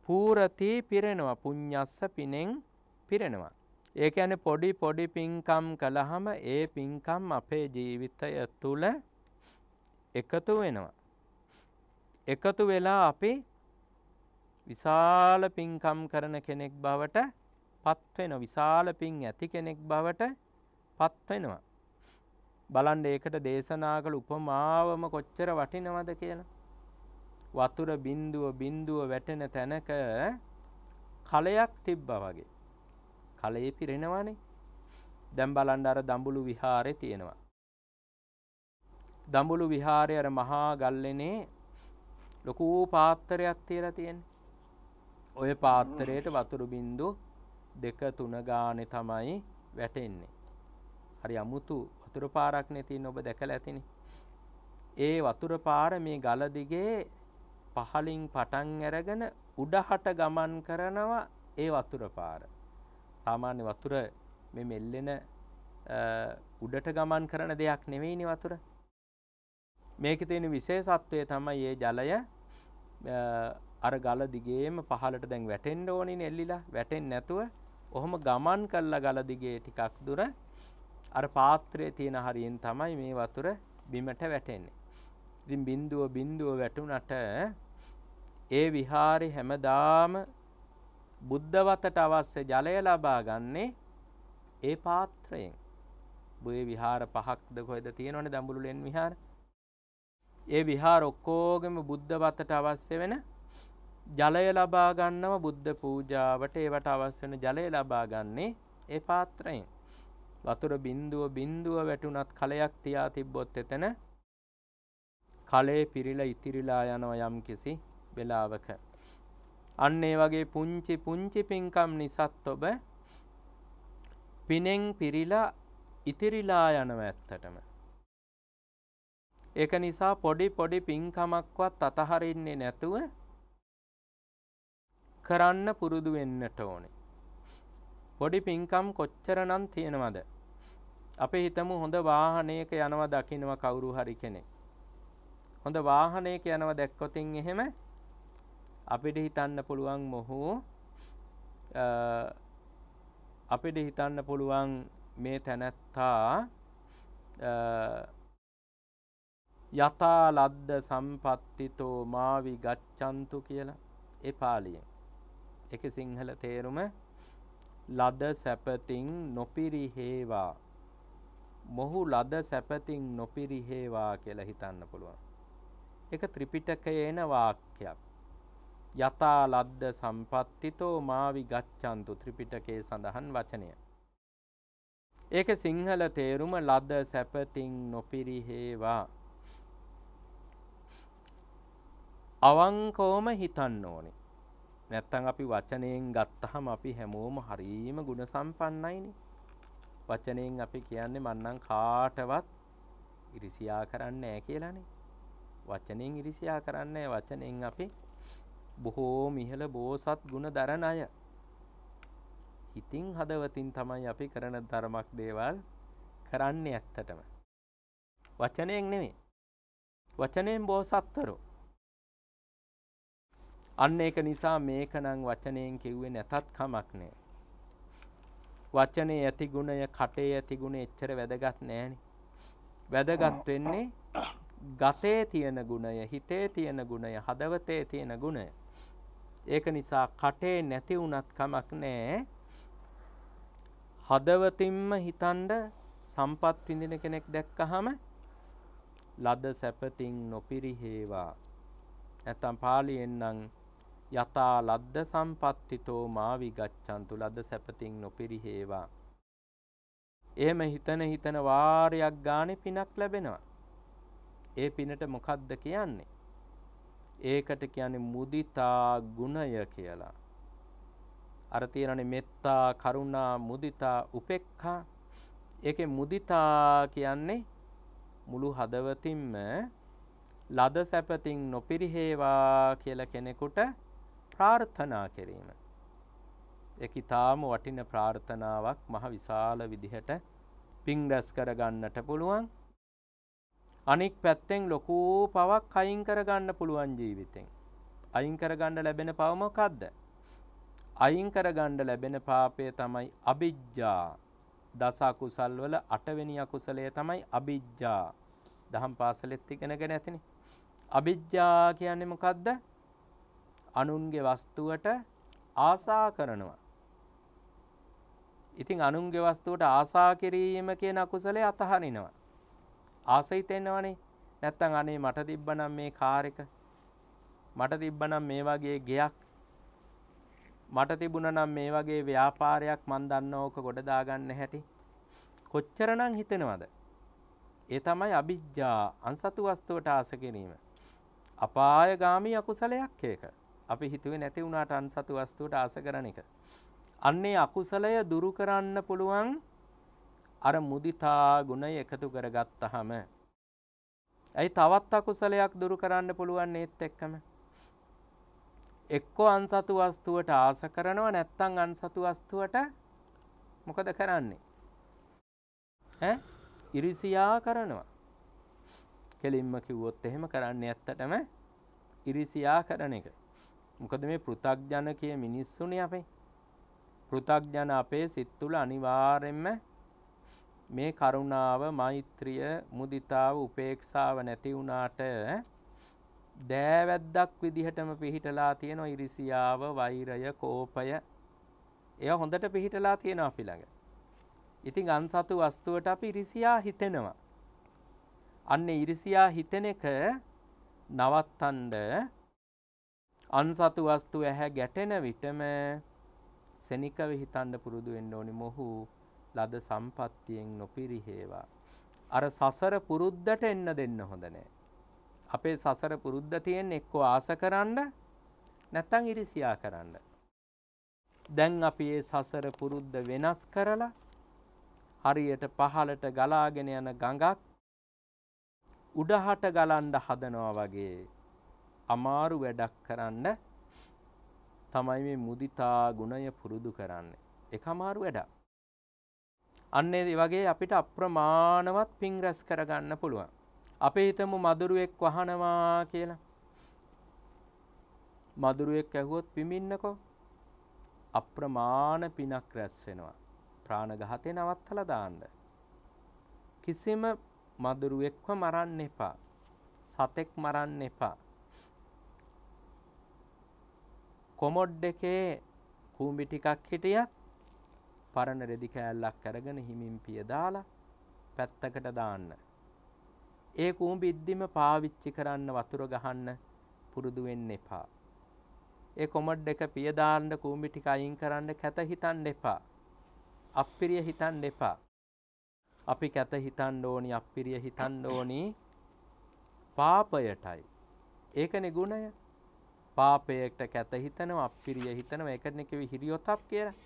පූරති පිරෙනවා පුඤ්ඤස්ස පිනෙන් පිරෙනවා ඒ කියන්නේ පොඩි පොඩි පින්කම් කළාම ඒ පින්කම් අපේ ජීවිතය තුළ එකතු වෙනවා එකතු වෙලා අපි විශාල පින්කම් කරන කෙනෙක් බවට පත්වෙන විශාල පින් ඇති කෙනෙක් බවට පත්වෙනවා. බලන්ඩ ඒකට දේශනා කළ උපමාවම කොච්චර වටිනවද කියලා. වතුර බින්දුව බින්දුව වැටෙන තැනක කලයක් තිබ්බ වගේ. කලයේ පිරෙනවානේ දැම් බලන්ඩ අර දම්බුලු විහාරය තියෙනවා. දඹුලු විහාරය අර මහා ගල්ලනේ ලොකූ පාත්තරයක් තියලා තියෙන. ඔය පාත්තරයට වතුරු බින්දු දෙක තුන ගානෙ තමයි වැටෙන්නේ. හරි අමුතු වතුර පාරක් නැතින් ඔබ දැකලා ඇතිනේ. ඒ වතුර පාර මේ ගල දිගේ පහලින් පටන් අරගෙන උඩහට ගමන් කරනවා ඒ වතුර පාර. සාමාන්‍ය වතුර මේ මෙල්ලෙන උඩට ගමන් කරන දෙයක් නෙවෙයිනේ වතුර. මේක තියෙන විශේෂත්වය තමයි ඒ ජලය අර ගල දිගේම පහලට දැන් වැටෙන්න ඕනේ නෙල්ලිලා වැටෙන්නේ නැතුව ඔහොම ගමන් කළා ගල දිගේ ටිකක් දුර අර පාත්‍රයේ තියෙන හරියෙන් තමයි මේ වතුර බිමට වැටෙන්නේ. ඉතින් බින්දුව බින්දුව වැටුණට ඒ විහාරේ හැමදාම බුද්ධ වතට අවශ්‍ය ජලය ලබා ගන්නේ ඒ පාත්‍රයෙන්. බුයේ විහාර පහක්ද කොහෙද තියෙනවනේ දඹුලුලෙන් විහාර. ඒ විහාර ඔක්කෝගෙම බුද්ධ වතට අවශ්‍ය වෙන ජලය ලබා ගන්නව බුද්ධ පූජාවට ඒවට අවශ්‍ය වෙන ජලය ලබා ගන්නේ ඒ පාත්‍රයෙන්. වතුර බින්දුව බින්දුව වැටුණත් කලයක් තියා තිබ්බොත් එතන කලේ පිරිලා ඉතිරිලා යනවා යම් කිසි වෙලාවක. අන්න ඒ වගේ පුංචි පුංචි පින්කම් නිසත් ඔබ පිනෙන් පිරිලා ඉතිරිලා යනව ඇත්තටම. ඒක නිසා පොඩි පොඩි පින්කමක්වත් අතහරින්නේ නැතුව කරන්න පුරුදු වෙන්නට ඕනේ. පොඩි පින්කම් කොච්චරනම් තියෙනවද? අපි හිතමු හොඳ වාහනයක යනවා දකින්නවා කවුරු හරි කෙනෙක්. හොඳ වාහනයක යනවා දැක්කොතින් එහෙම අපිට හිතන්න පුළුවන් මොහු අපිට හිතන්න පුළුවන් මේ තැනැත්තා යතා ලද්ද සම්පත්තිතෝ මාවි ගච්ඡන්තු කියලා ඒ පාලියෙන්. ඒක සිංහල තේරුම ලද සැපතින් නොපිරිහේවා. මොහු ලද සැපතින් නොපිරිහේවා කියලා හිතන්න පුළුවන්. ඒක ත්‍රිපිටකයේ එන වාක්‍යයක්. යතා ලද්ද සම්පත්තිතෝ මාවි ගච්ඡන්තු ත්‍රිපිටකයේ සඳහන් වචනය. ඒක සිංහල තේරුම ලද සැපතින් නොපිරිහේවා අවංකෝම හිතන්න ඕනේ. නැත්තම් අපි වචනයෙන් ගත්තහම අපි හැමෝම හරීම ගුණ සම්පන්නයිනේ. වචනයෙන් අපි කියන්නේ මන්නම් කාටවත් ඉරිසියා කරන්නේ නැහැ කියලානේ. වචනෙන් ඉරිසියා කරන්නේ වචනෙන් අපි බොහෝ මිහල බෝසත් ගුණ දරන අය. හිතින් හදවතින් තමයි අපි කරන ධර්මක් දේවල් කරන්නේ ඇත්තටම. වචනයෙන් නෙමෙයි. වචනයෙන් බෝසත්වරෝ අන්න ඒක නිසා මේක නම් වචනයෙන් කිව්වේ නැතත් කමක් නෑ. වචනේ ඇති ගුණය කටේ ඇති ගුණ එච්චර වැදගත් නෑනේ. වැදගත් වෙන්නේ ගතේ තියෙන ගුණය, හිතේ තියෙන ගුණය, හදවතේ තියෙන ගුණය. ඒක නිසා කටේ නැති වුණත් කමක් නෑ. හදවතින්ම හිතන්ඩ සම්පත් විඳින කෙනෙක් දැක්කහම ලද සැපතින් නොපිරිහේවා. නැත්තම් පාලියෙන් නම් යතා ලද්ද සම්පත්තිතෝ මාවි ගච්ඡන්තු ලද සැපතින් නොපිරිහේවා. එහෙම හිතන හිතන වාරයක් ගානේ පිනක් ලැබෙනවා. ඒ පිනට මොකද්ද කියන්නේ? ඒකට කියන්නේ මුදිතා ගුණය කියලා අර තියෙනනේ මෙත්තා කරුණා මුදිතා උපේක්ඛා ඒකේ මුදිතා කියන්නේ මුළු හදවතින්ම ලද සැපතින් නොපිරිහේවා කියලා කෙනෙකුට ප්‍රාර්ථනා කිරීම. ඒක ඊටාම වටින ප්‍රාර්ථනාවක් මහ විශාල විදිහට පිං රැස් කරගන්නට පුළුවන්. අනික් පැත්තෙන් ලොකු පවක් අයින් කරගන්න පුළුවන් ජීවිතෙන්. අයින් කරගන්න ලැබෙන පව මොකද්ද? අයින් කරගන්න ලැබෙන පාපය තමයි අවිජ්ජා. දස අකුසල් වල අටවෙනි අකුසලය තමයි අවිජ්ජා. දහම් පාසලෙත් ඉගෙනගෙන ඇතිනේ. අවිජ්ජා කියන්නේ මොකද්ද? අනුන්ගේ වස්තුවට ආසා කරනවා. ඉතින් අනුන්ගේ වස්තුවට ආසා කිරීම කියන අකුසලයේ අතහරිනවා. ආස හිතෙනවනේ. නැත්තම් අනේ මට තිබ්බනම් මේ කාර් එක මට තිබ්බනම් මේ වගේ ගෙයක් මට තිබුණා නම් මේ වගේ ව්‍යාපාරයක් මන් දන්න ඕක ගොඩ දාගන්න හැටි කොච්චරනම් හිතෙනවද? ඒ තමයි අවිජ්ජා අන්සතු වස්තුවට ආස කිරීම. අපායගාමී අකුසලයක් ඒක. අපි හිතුවේ නැති වුණාට අන්සතු වස්තුවට ආස කරන එක. අන්නේ අකුසලය දුරු කරන්න පුළුවන් අර මුදිතා ගුණය එකතු කරගත්තහම ඇයි තවත් අකුසලයක් දුරු කරන්න පුළුවන් ඒත් එක්කම? එක්කෝ අන්සතු වස්තුවට ආස කරනවා නැත්තම් අන්සතු වස්තුවට මොකද කරන්නේ? ඈ? ඉරිසියා කරනවා. කෙලින්ම කිව්වොත් එහෙම කරන්නේ ඇත්තටම ඉරිසියා කරන එක. මොකද මේ පෘථග්ජන කිය මිනිස්සුනේ අපේ. පෘථග්ජන අපේ සිත් තුළ අනිවාර්යෙන්ම මේ කරුණාව මෛත්‍රිය මුදිතාව උපේක්ෂාව නැති වුණාට දෑවැද්දක් විදිහටම පිහිටලා තියෙන ඉරිසියාව වෛරය කෝපය එය හොඳට පිහිටලා තියෙනවා අපි ළඟ. ඉතින් අන්සතු වස්තුවට අපි ඉරිසියා හිතෙනවා. අන්න ඉරිසියා හිතෙන එක නවත්තන්ඩ අන්සතු වස්තු ඇහැ ගැටෙන විටම සෙනිකව හිතන්න පුරුදු වෙන්න ඕනි මොහු ලද සම්පත්තියෙන් නොපිරිහේවා. අර සසර පුරුද්දට එන්න දෙන්න හොඳ නෑ. අපේ සසර පුරුද්ද තියෙන එක්කෝ ආස කරන්න නැත්තං ඉරිසියා කරන්න. දැන් අපි ඒ සසර පුරුද්ද වෙනස් කරලා හරියට පහලට ගලාගෙන යන ගඟක් උඩහට ගලන්ඩ හදනවා වගේ අමාරු වැඩක් කරන්න තමයි මේ මුදිතා ගුණය පුරුදු කරන්න. එක අමාරු වැඩක්. අන්නේ වගේ අපිට අප්‍රමාණවත් පින් රැස් කරගන්න පුළුවන්. අපේ හිතමු මදුරුවෙක් වහනවා කියලා. මදුරුවෙක් ඇහුවොත් පිමින්නකෝ අප්‍රමාණ පිනක් රැස් වෙනවා. ප්‍රාණඝාතය නවත්තලා දාන්න. කිසිම මදුරුවෙක්ව මරන්න එපා. සතෙක් මරන්න එපා. කොමොඩ් එකේ කූඹි ටිකක් හිටියත් පරණ රෙදි කෑල්ලක් අරගෙන හිමින් පිය දාලා පැත්තකට දාන්න. ඒ කූඹි ඉද්දිම පාවිච්චි කරන්න වතුර ගහන්න පුරුදු වෙන්න එපා. ඒ කොමඩ් එක පිය දාන්න කූඹි ටික අයින් කරන්න කැත හිතන්න එපා. අප්පිරිය හිතන්න එපා. අපි කැත හිතන්න ඕනි අප්පිරිය හිතන්න ඕනි පාපයටයි. ඒකනේ ගුණය. පාපයට කැත හිතනවා අප්පිරිය හිතනවා ඒකනේ කිවි හිරියොතප් කියලා.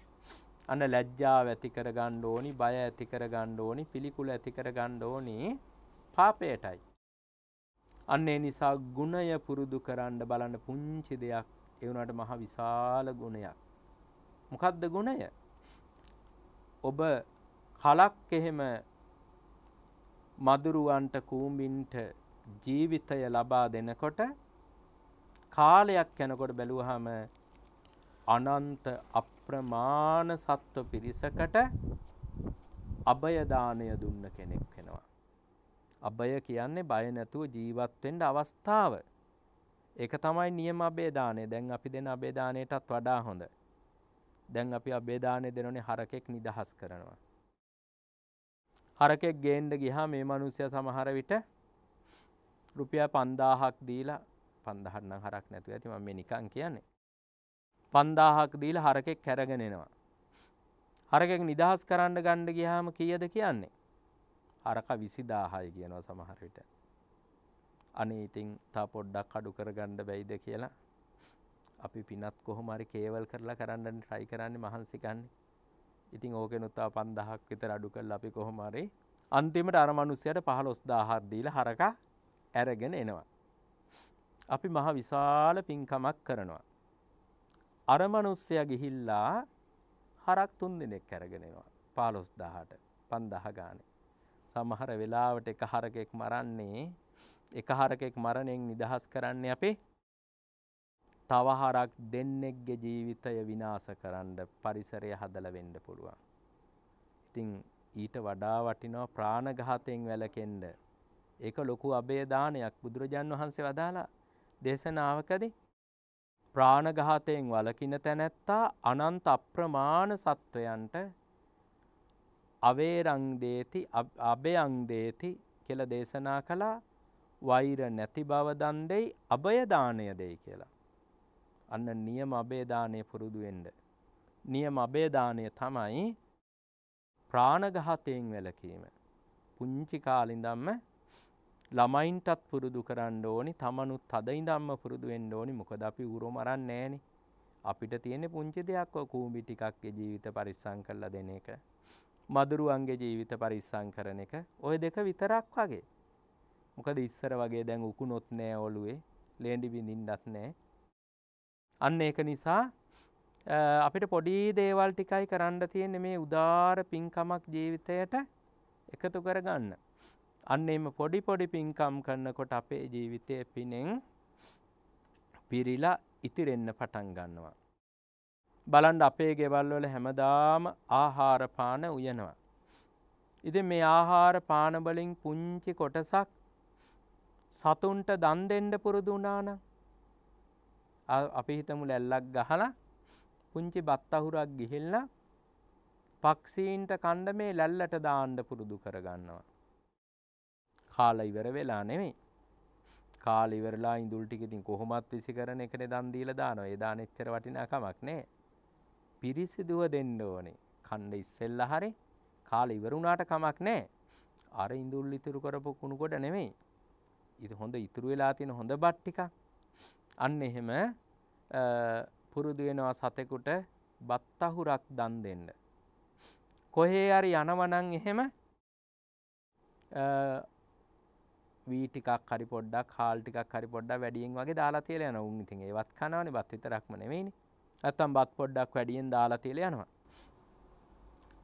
අන්න ලැජ්ජාව ඇති කරගන්න ඕනි, බය ඇති කරගන්න ඕනි, පිළිකුල ඇති කරගන්න ඕනි පාපයටයි. අන්න ඒ නිසා ගුණය පුරුදු කරන්න බලන්න පුංචි දෙයක් ඒ වුණාට මහ විශාල ගුණයක්. මොකද්ද ගුණය? ඔබ කලක් එහෙම මදුරුවන්ට කූඹින්ට ජීවිතය ලබා දෙනකොට කාලයක් යනකොට බැලුවහම අනන්ත අප්‍රමාණ සත්ව පිරිසකට අභයදානය දුන්න කෙනෙක් වෙනවා. අභය කියන්නේ බය නැතුව ජීවත් වෙන්න අවස්ථාව. ඒක තමයි නියම අබේදානය. දැන් අපි දෙන අබේදානයටත් වඩා හොඳ. දැන් අපි අබේදානය දෙනෝනේ හරකෙක් නිදහස් කරනවා. හරකෙක් ගේන්න ගියා මේ මිනිස්සයා සමහර විට රුපියල් 5000ක් දීලා 5000 නම් හරක් නැතුව ඇති මම මේ නිකන් කියන්නේ 5000ක් දීලා හරකෙක් කැරගෙන එනවා හරකෙක් නිදහස් කරන්න ගන්න ගියාම කීයද කියන්නේ හරක 20000යි කියනවා සමහර විට අනේ ඉතින් තා පොඩ්ඩක් අඩු කරගන්න බැයිද කියලා අපි පිනත් කොහොම හරි කේවල් කරලා කරන්න try කරන්නේ මහන්සි ගන්න. ඉතින් ඕකෙනුත් තව 5000ක් විතර අඩු කරලා අපි කොහොම හරි අන්තිමට අර මිනිස්සයාට 15000ක් දීලා හරකා ඇරගෙන එනවා. අපි මහ විශාල පින්කමක් කරනවා. අර මිනිස්සයා ගිහිල්ලා හරක් තුන් දෙනෙක් අරගෙන එනවා. 15000ට 5000 ගානේ. සමහර වෙලාවට එක හරකෙක් මරන්නේ එක හරකෙක් මරණයෙන් නිදහස් කරන්නේ අපේ තවහරක් දෙන්නෙක්ගේ ජීවිතය විනාස කරන්න පරිසරය හදල වෙන්න පුළුවන්. ඉතිං ඊට වඩා වටිනෝ ප්‍රාණඝාතයෙන් වැලකෙන්ඩ. ඒක ලොකු අබේදානයක් බුදුරජාන් වහන්සේ වදාලා දේශනාවකද ප්‍රාණඝාතයෙන් වලකින තැනැත්තා අනන්ත අප්‍රමාණ සත්වයන්ට අවේරංදේති අභයංදේති කෙල දේශනා කළා වෛර නැති බව දන්දෙයි අභයදානය දෙයි කියලා. අන්න නියම අබේදානය පුරුදුවෙන්ඩ. නියම අබේදානය තමයි ප්‍රාණගහතයෙන් වැලකීම. පුංචි කාලින්දම්ම ළමයින්ටත් පුරුදු කරන්න ඕනි තමනුත් තදයිදම්ම පුරුදුවෙන්ඩ ඕනි මොකද අපි උරු මරන්න නෑනෙ අපිට තියෙන පුංචි දෙයක් කූම්බි ටිකක්ගේ ජීවිත පරිස්සං කරල දෙන එක. මදුරුවන්ගේ ජීවිත පරිස්සං කරන එක ඔය දෙක විතරක් වගේ. මොකද ඉස්සර වගේ දැන් උකුණොත් නෑ ඔලුවේ ලේඩි බිඳින්ඩත් නෑ අන්න ඒක නිසා අපිට පොඩි දේවල් ටිකයි කරන්න තියෙන මේ උදාර පින්කමක් ජීවිතයට එකතු කරගන්න. අන්න එම පොඩි පොඩි පින්කම් කරන්නකොට අපේ ජීවිතය පිනෙන් පිරිලා ඉතිරෙන්න පටන් ගන්නවා. බලන්ඩ අපේ ගෙවල්වල හැමදාම ආහාරපාන උයනවා. ඉති මේ ආහාර පානබලින් පුංචි කොටසක් සතුන්ට දන් දෙෙන්ඩ පුරුදුනානම් අපි හිතමු ලැල්ලක් ගහලා පුංචි බත්තහුරක් ගිහිල්ල පක්ෂීන්ට කණ්ඩ මේ ලැල්ලට දාණ්ඩ පුරුදු කරගන්නවා. කාල ඉවර වෙලා නෙවෙයි. කාලිවරලා ඉදුල් ටිකතින් කොහොමත් විසි කරන එකන දන්දීල දානවා එදා නෙච්චර වටිනාකමක් නෑ. පිරිසිදුව දෙන්න ඕනේ කණ්ඩ ඉස්සෙල්ල හරි කාල ඉවරුණාට කමක් නෑ අර ඉඳුල් ඉතුරු කරපු කුණුකොට නෙමෙයි. ඉති හොඳ ඉතුරු වෙලා තියෙන හොඳ බට්ටිකක් අන්න එහෙම පුරුදු වෙනවා සතෙකුට බත්තහුරක් දන් දෙන්න. කොහේ හරි යනවනං එහෙම වීටිකක් හරි පොඩ්ඩක් හාල්ටිකක් හරි පොඩ්ඩ වැඩියෙන් වගේ දාලා තියල යන උන් ඉතින් ඒවත් කනවනේ බත් විතරක්ම නෙවෙයිනේ. නැත්තම් බත් පොඩ්ඩක් වැඩියෙන් දාලා තියලා යනවා.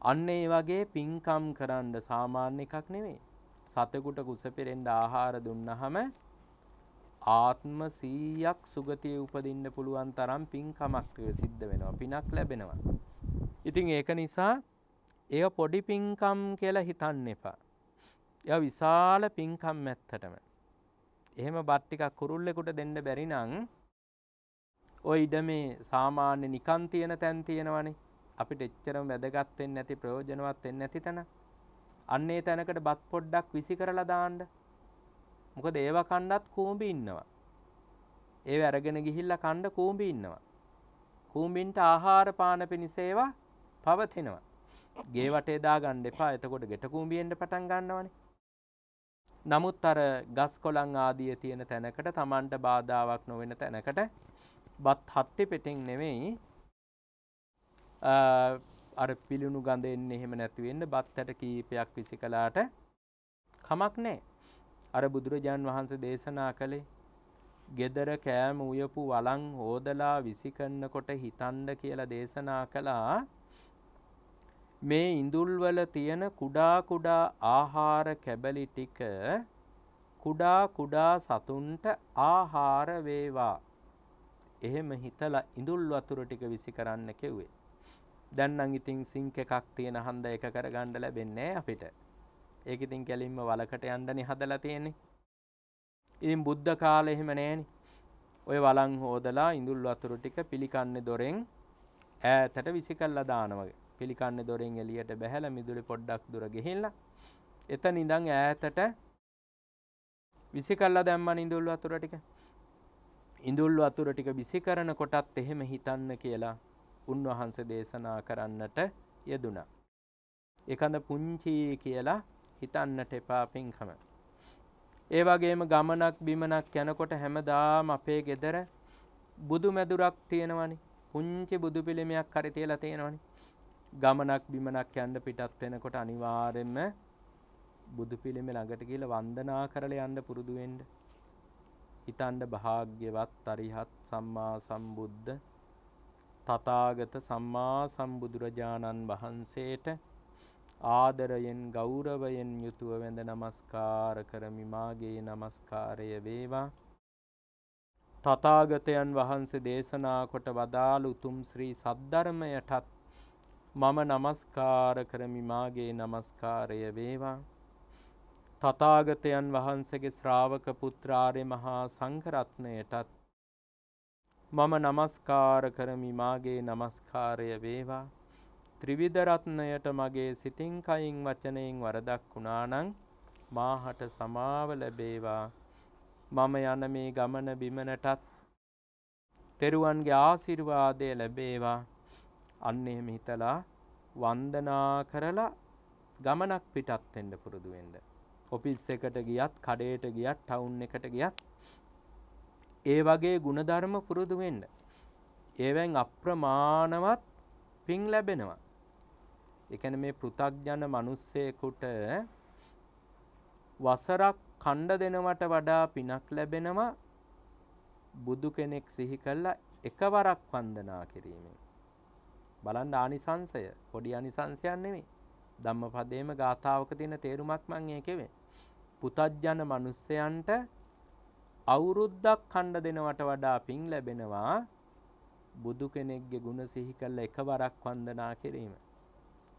අන්න ඒ වගේ පින්කම් කරන්න සාමාන්‍ය එකක් නෙවෙයි. සතෙකුට කුස පෙරෙන්ඩ ආහාර දුන්නහම ආත්ම සීයක් සුගතිය උපදින්න පුළුවන් තරම් පින්කමක් සිද්ධ වෙනවා පිනක් ලැබෙනවා. ඉතින් ඒක නිසා එය පොඩි පින්කම් කියලා හිතන්න එපා. එය විශාල පින්කම් ඇත්තටම. එහෙම බට්ටිකක් කුරුල්ලෙකුට දෙන්න බැරි නං ඔය ඉඩ මේ සාමාන්‍ය නිකන් තියෙන තැන් තියෙනවනේ අපිට එච්චරම වැදගත්වෙන් නැති ප්‍රයෝජනවත් වෙන්න ඇති තැන. අන්නේ තැනකට බත් පොඩ්ඩක් විසි කරලා දාන්න මොකද ඒව කණ්ඩත් කූම්බි ඉන්නවා. ඒ අරගෙන ගිහිල්ල කණ්ඩ කූම්බි ඉන්නවා. කූම්බින්ට ආහාර පාන පිණිසේවා පවතිනවා. ගේවටේ දා ගණ්ඩ එපා එතකොට ගෙට කූම්බියෙන්ට පටන් ගන්නවනේ. නමුත් අර ගස් කොළං ආදිය තියෙන තැනකට තමන්ට බාධාවක් නොවෙන තැනකට බත් හට්ටි පෙටිං නෙවෙයි අර පිළිුණු ගඳෙන් එහෙම නැතිවෙන්න බත්තට කීපයක් විසි කලාට කමක් නෑ අර බුදුරජාන් වහන්සේ දේශනා කළේ ගෙදර කෑම උයපු වලං හෝදලා විසිකන්නකොට හිතන්ඩ කියලා දේශනා කළා. මේ ඉඳුල්වල තියෙන කුඩා කුඩා ආහාර කැබලි ටික කුඩා කුඩා සතුන්ට ආහාර වේවා එහෙම හිතලා ඉඳුල් වතුර ටික විසි කරන්න කෙව්වේ දැන්නං ඉතින් සිංක එකක් තියෙන හන්ද එක කරගණ්ඩ ලැබෙන්නේ අපිට ඒක ඉතින් කැලින්ම වලකට යන්නනි හදලා තියෙන්නේ. ඉතින් බුද්ධ කාලේ එහෙම නෑනේ. ඔය වලං හොදලා ඉඳුල් වතුර ටික පිළිකන්නේ දොරෙන් ඈතට විසි කළා දානවා. පිළිකන්නේ දොරෙන් එළියට බැහැලා මිදුලේ පොඩ්ඩක් දුර ගිහිල්ලා එතන ඉඳන් ඈතට විසි කල්ලා දැම්මන් ඉඳුල් වතුර ටික ඉඳුල් වතුර ටික විසි කරන කොටත් එහෙම හිතන්න කියලා උන්වහන්ස දේශනා කරන්නට යෙදුනා. එකඳ පුංචී කියලා හිතන්නට එපා පින්කම. ඒ වගේම ගමනක් බිමනක් යනකොට හැමදාම අපේ ගෙදර බුදු මැදුරක් තියෙනවනි පුංචි බුදු පිළිමයක් හරි තියලා තියෙනවනි ගමනක් බිමනක් යන්න පිටත් වෙනකොට අනිවාර්යෙන්ම බුදු පිළිම ළඟට ගිහිල්ලා වන්දනා කරලා යන්න පුරුදු වෙන්න. හිතන්න භාග්‍යවත් අරිහත් සම්මා සම්බුද්ධ තථාගත සම්මා සම්බුදුරජාණන් වහන්සේට ආදරයෙන් ගෞරවයෙන් යුතුව වැඳ නමස්කාර කරමි මාගේ නමස්කාරය වේවා තථාගතයන් වහන්සේ දේශනා කොට වදාළ උතුම් ශ්‍රී සද්ධර්මයටත් මම නමස්කාර කරමි මාගේ නමස්කාරය වේවා. තථාගතයන් වහන්සේගේ ශ්‍රාවක පුත්‍රාර්ය මහා සංඝරත්නයටත් මම නමස්කාර කරමි මාගේ නමස්කාරය වේවා. ත්‍රිවිධ රත්නයට මගේ සිතින් කයින් වචනයෙන් වරදක් වුණා නම් මාහට සමාව ලැබේවා. මම යන මේ ගමන බිමනටත් තෙරුවන්ගේ ආශිර්වාදය ලැබේවා. අන්න එහෙම හිතලා වන්දනා කරලා ගමනක් පිටත් වෙන්න පුරුදු වෙන්න. ඔෆිස් එකට ගියත්, කඩේට ගියත්, ටවුන් එකට ගියත් ඒ වගේ ಗುಣධර්ම පුරුදු වෙන්න. ඒවෙන් අප්‍රමාණවත් පින් ලැබෙනවා. ඒ කියන්නේ මේ පෘථග්ජන මිනිස්සෙකුට වසරක් කණ්ඩ දෙනවට වඩා පිනක් ලැබෙනවා බුදු කෙනෙක් සිහි කළා එකවරක් වන්දනා කිරීමෙන්. බලන්න ආනිසංසය පොඩි ආනිසංසයක් නෙමෙයි. ධම්මපදයේම ගාථාවක තියෙන තේරුමක් මම ඒකෙවේ. පුතත්ජන මිනිස්සයන්ට අවුරුද්දක් කණ්ඩ දෙනවට වඩා පින් ලැබෙනවා බුදු කෙනෙක්ගේ ගුණ සිහි කළ එකවරක් වන්දනා කිරීම.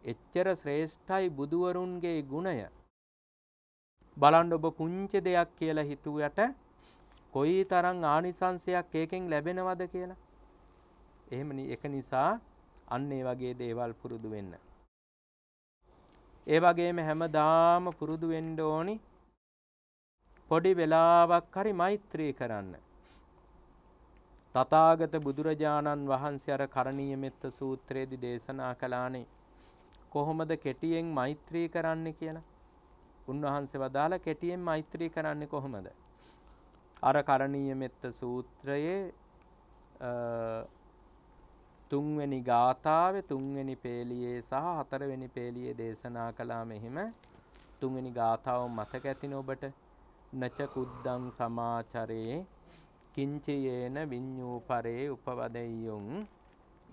එච්චර ශ්‍රේෂ්ඨයි බුදුවරුන්ගේ ගුණය. බලන්න ඔබ පුංචි දෙයක් කියලා හිතුවට කොයි තරම් ආනිසංසයක් ඒකෙන් ලැබෙනවද කියලා. එහෙම එක නිසා අන්න ඒ වගේ දේවල් පුරුදු වෙන්න. ඒ වගේම හැමදාම පුරුදු වෙන්න ඕනි පොඩි වෙලාවක් හරි මෛත්‍රී කරන්න. තථාගත බුදුරජාණන් වහන්සේ අර කරණීය මෙත්ත සූත්‍රයේදී දේශනා කළානේ කොහොමද කෙටියෙන් මෛත්‍රී කරන්න කියලා. උන්වහන්සේ වදාළ කෙටියෙන් මෛත්‍රී කරන්නේ කොහොමද? අර කරණීය මෙත්ත සූත්‍රයේ තුන්වෙනි ගාථාවේ තුන්වෙනි පේලියේ සහ හතරවෙනි පේලියේ දේශනා කළා මෙහිම තුන්වෙනි ගාථාව මතක ඇතින ඔබට? නච කුද්දං සමාචරේ කිංචයේන විඤ්ඤූ පරේ උපවදෙය්‍යුං.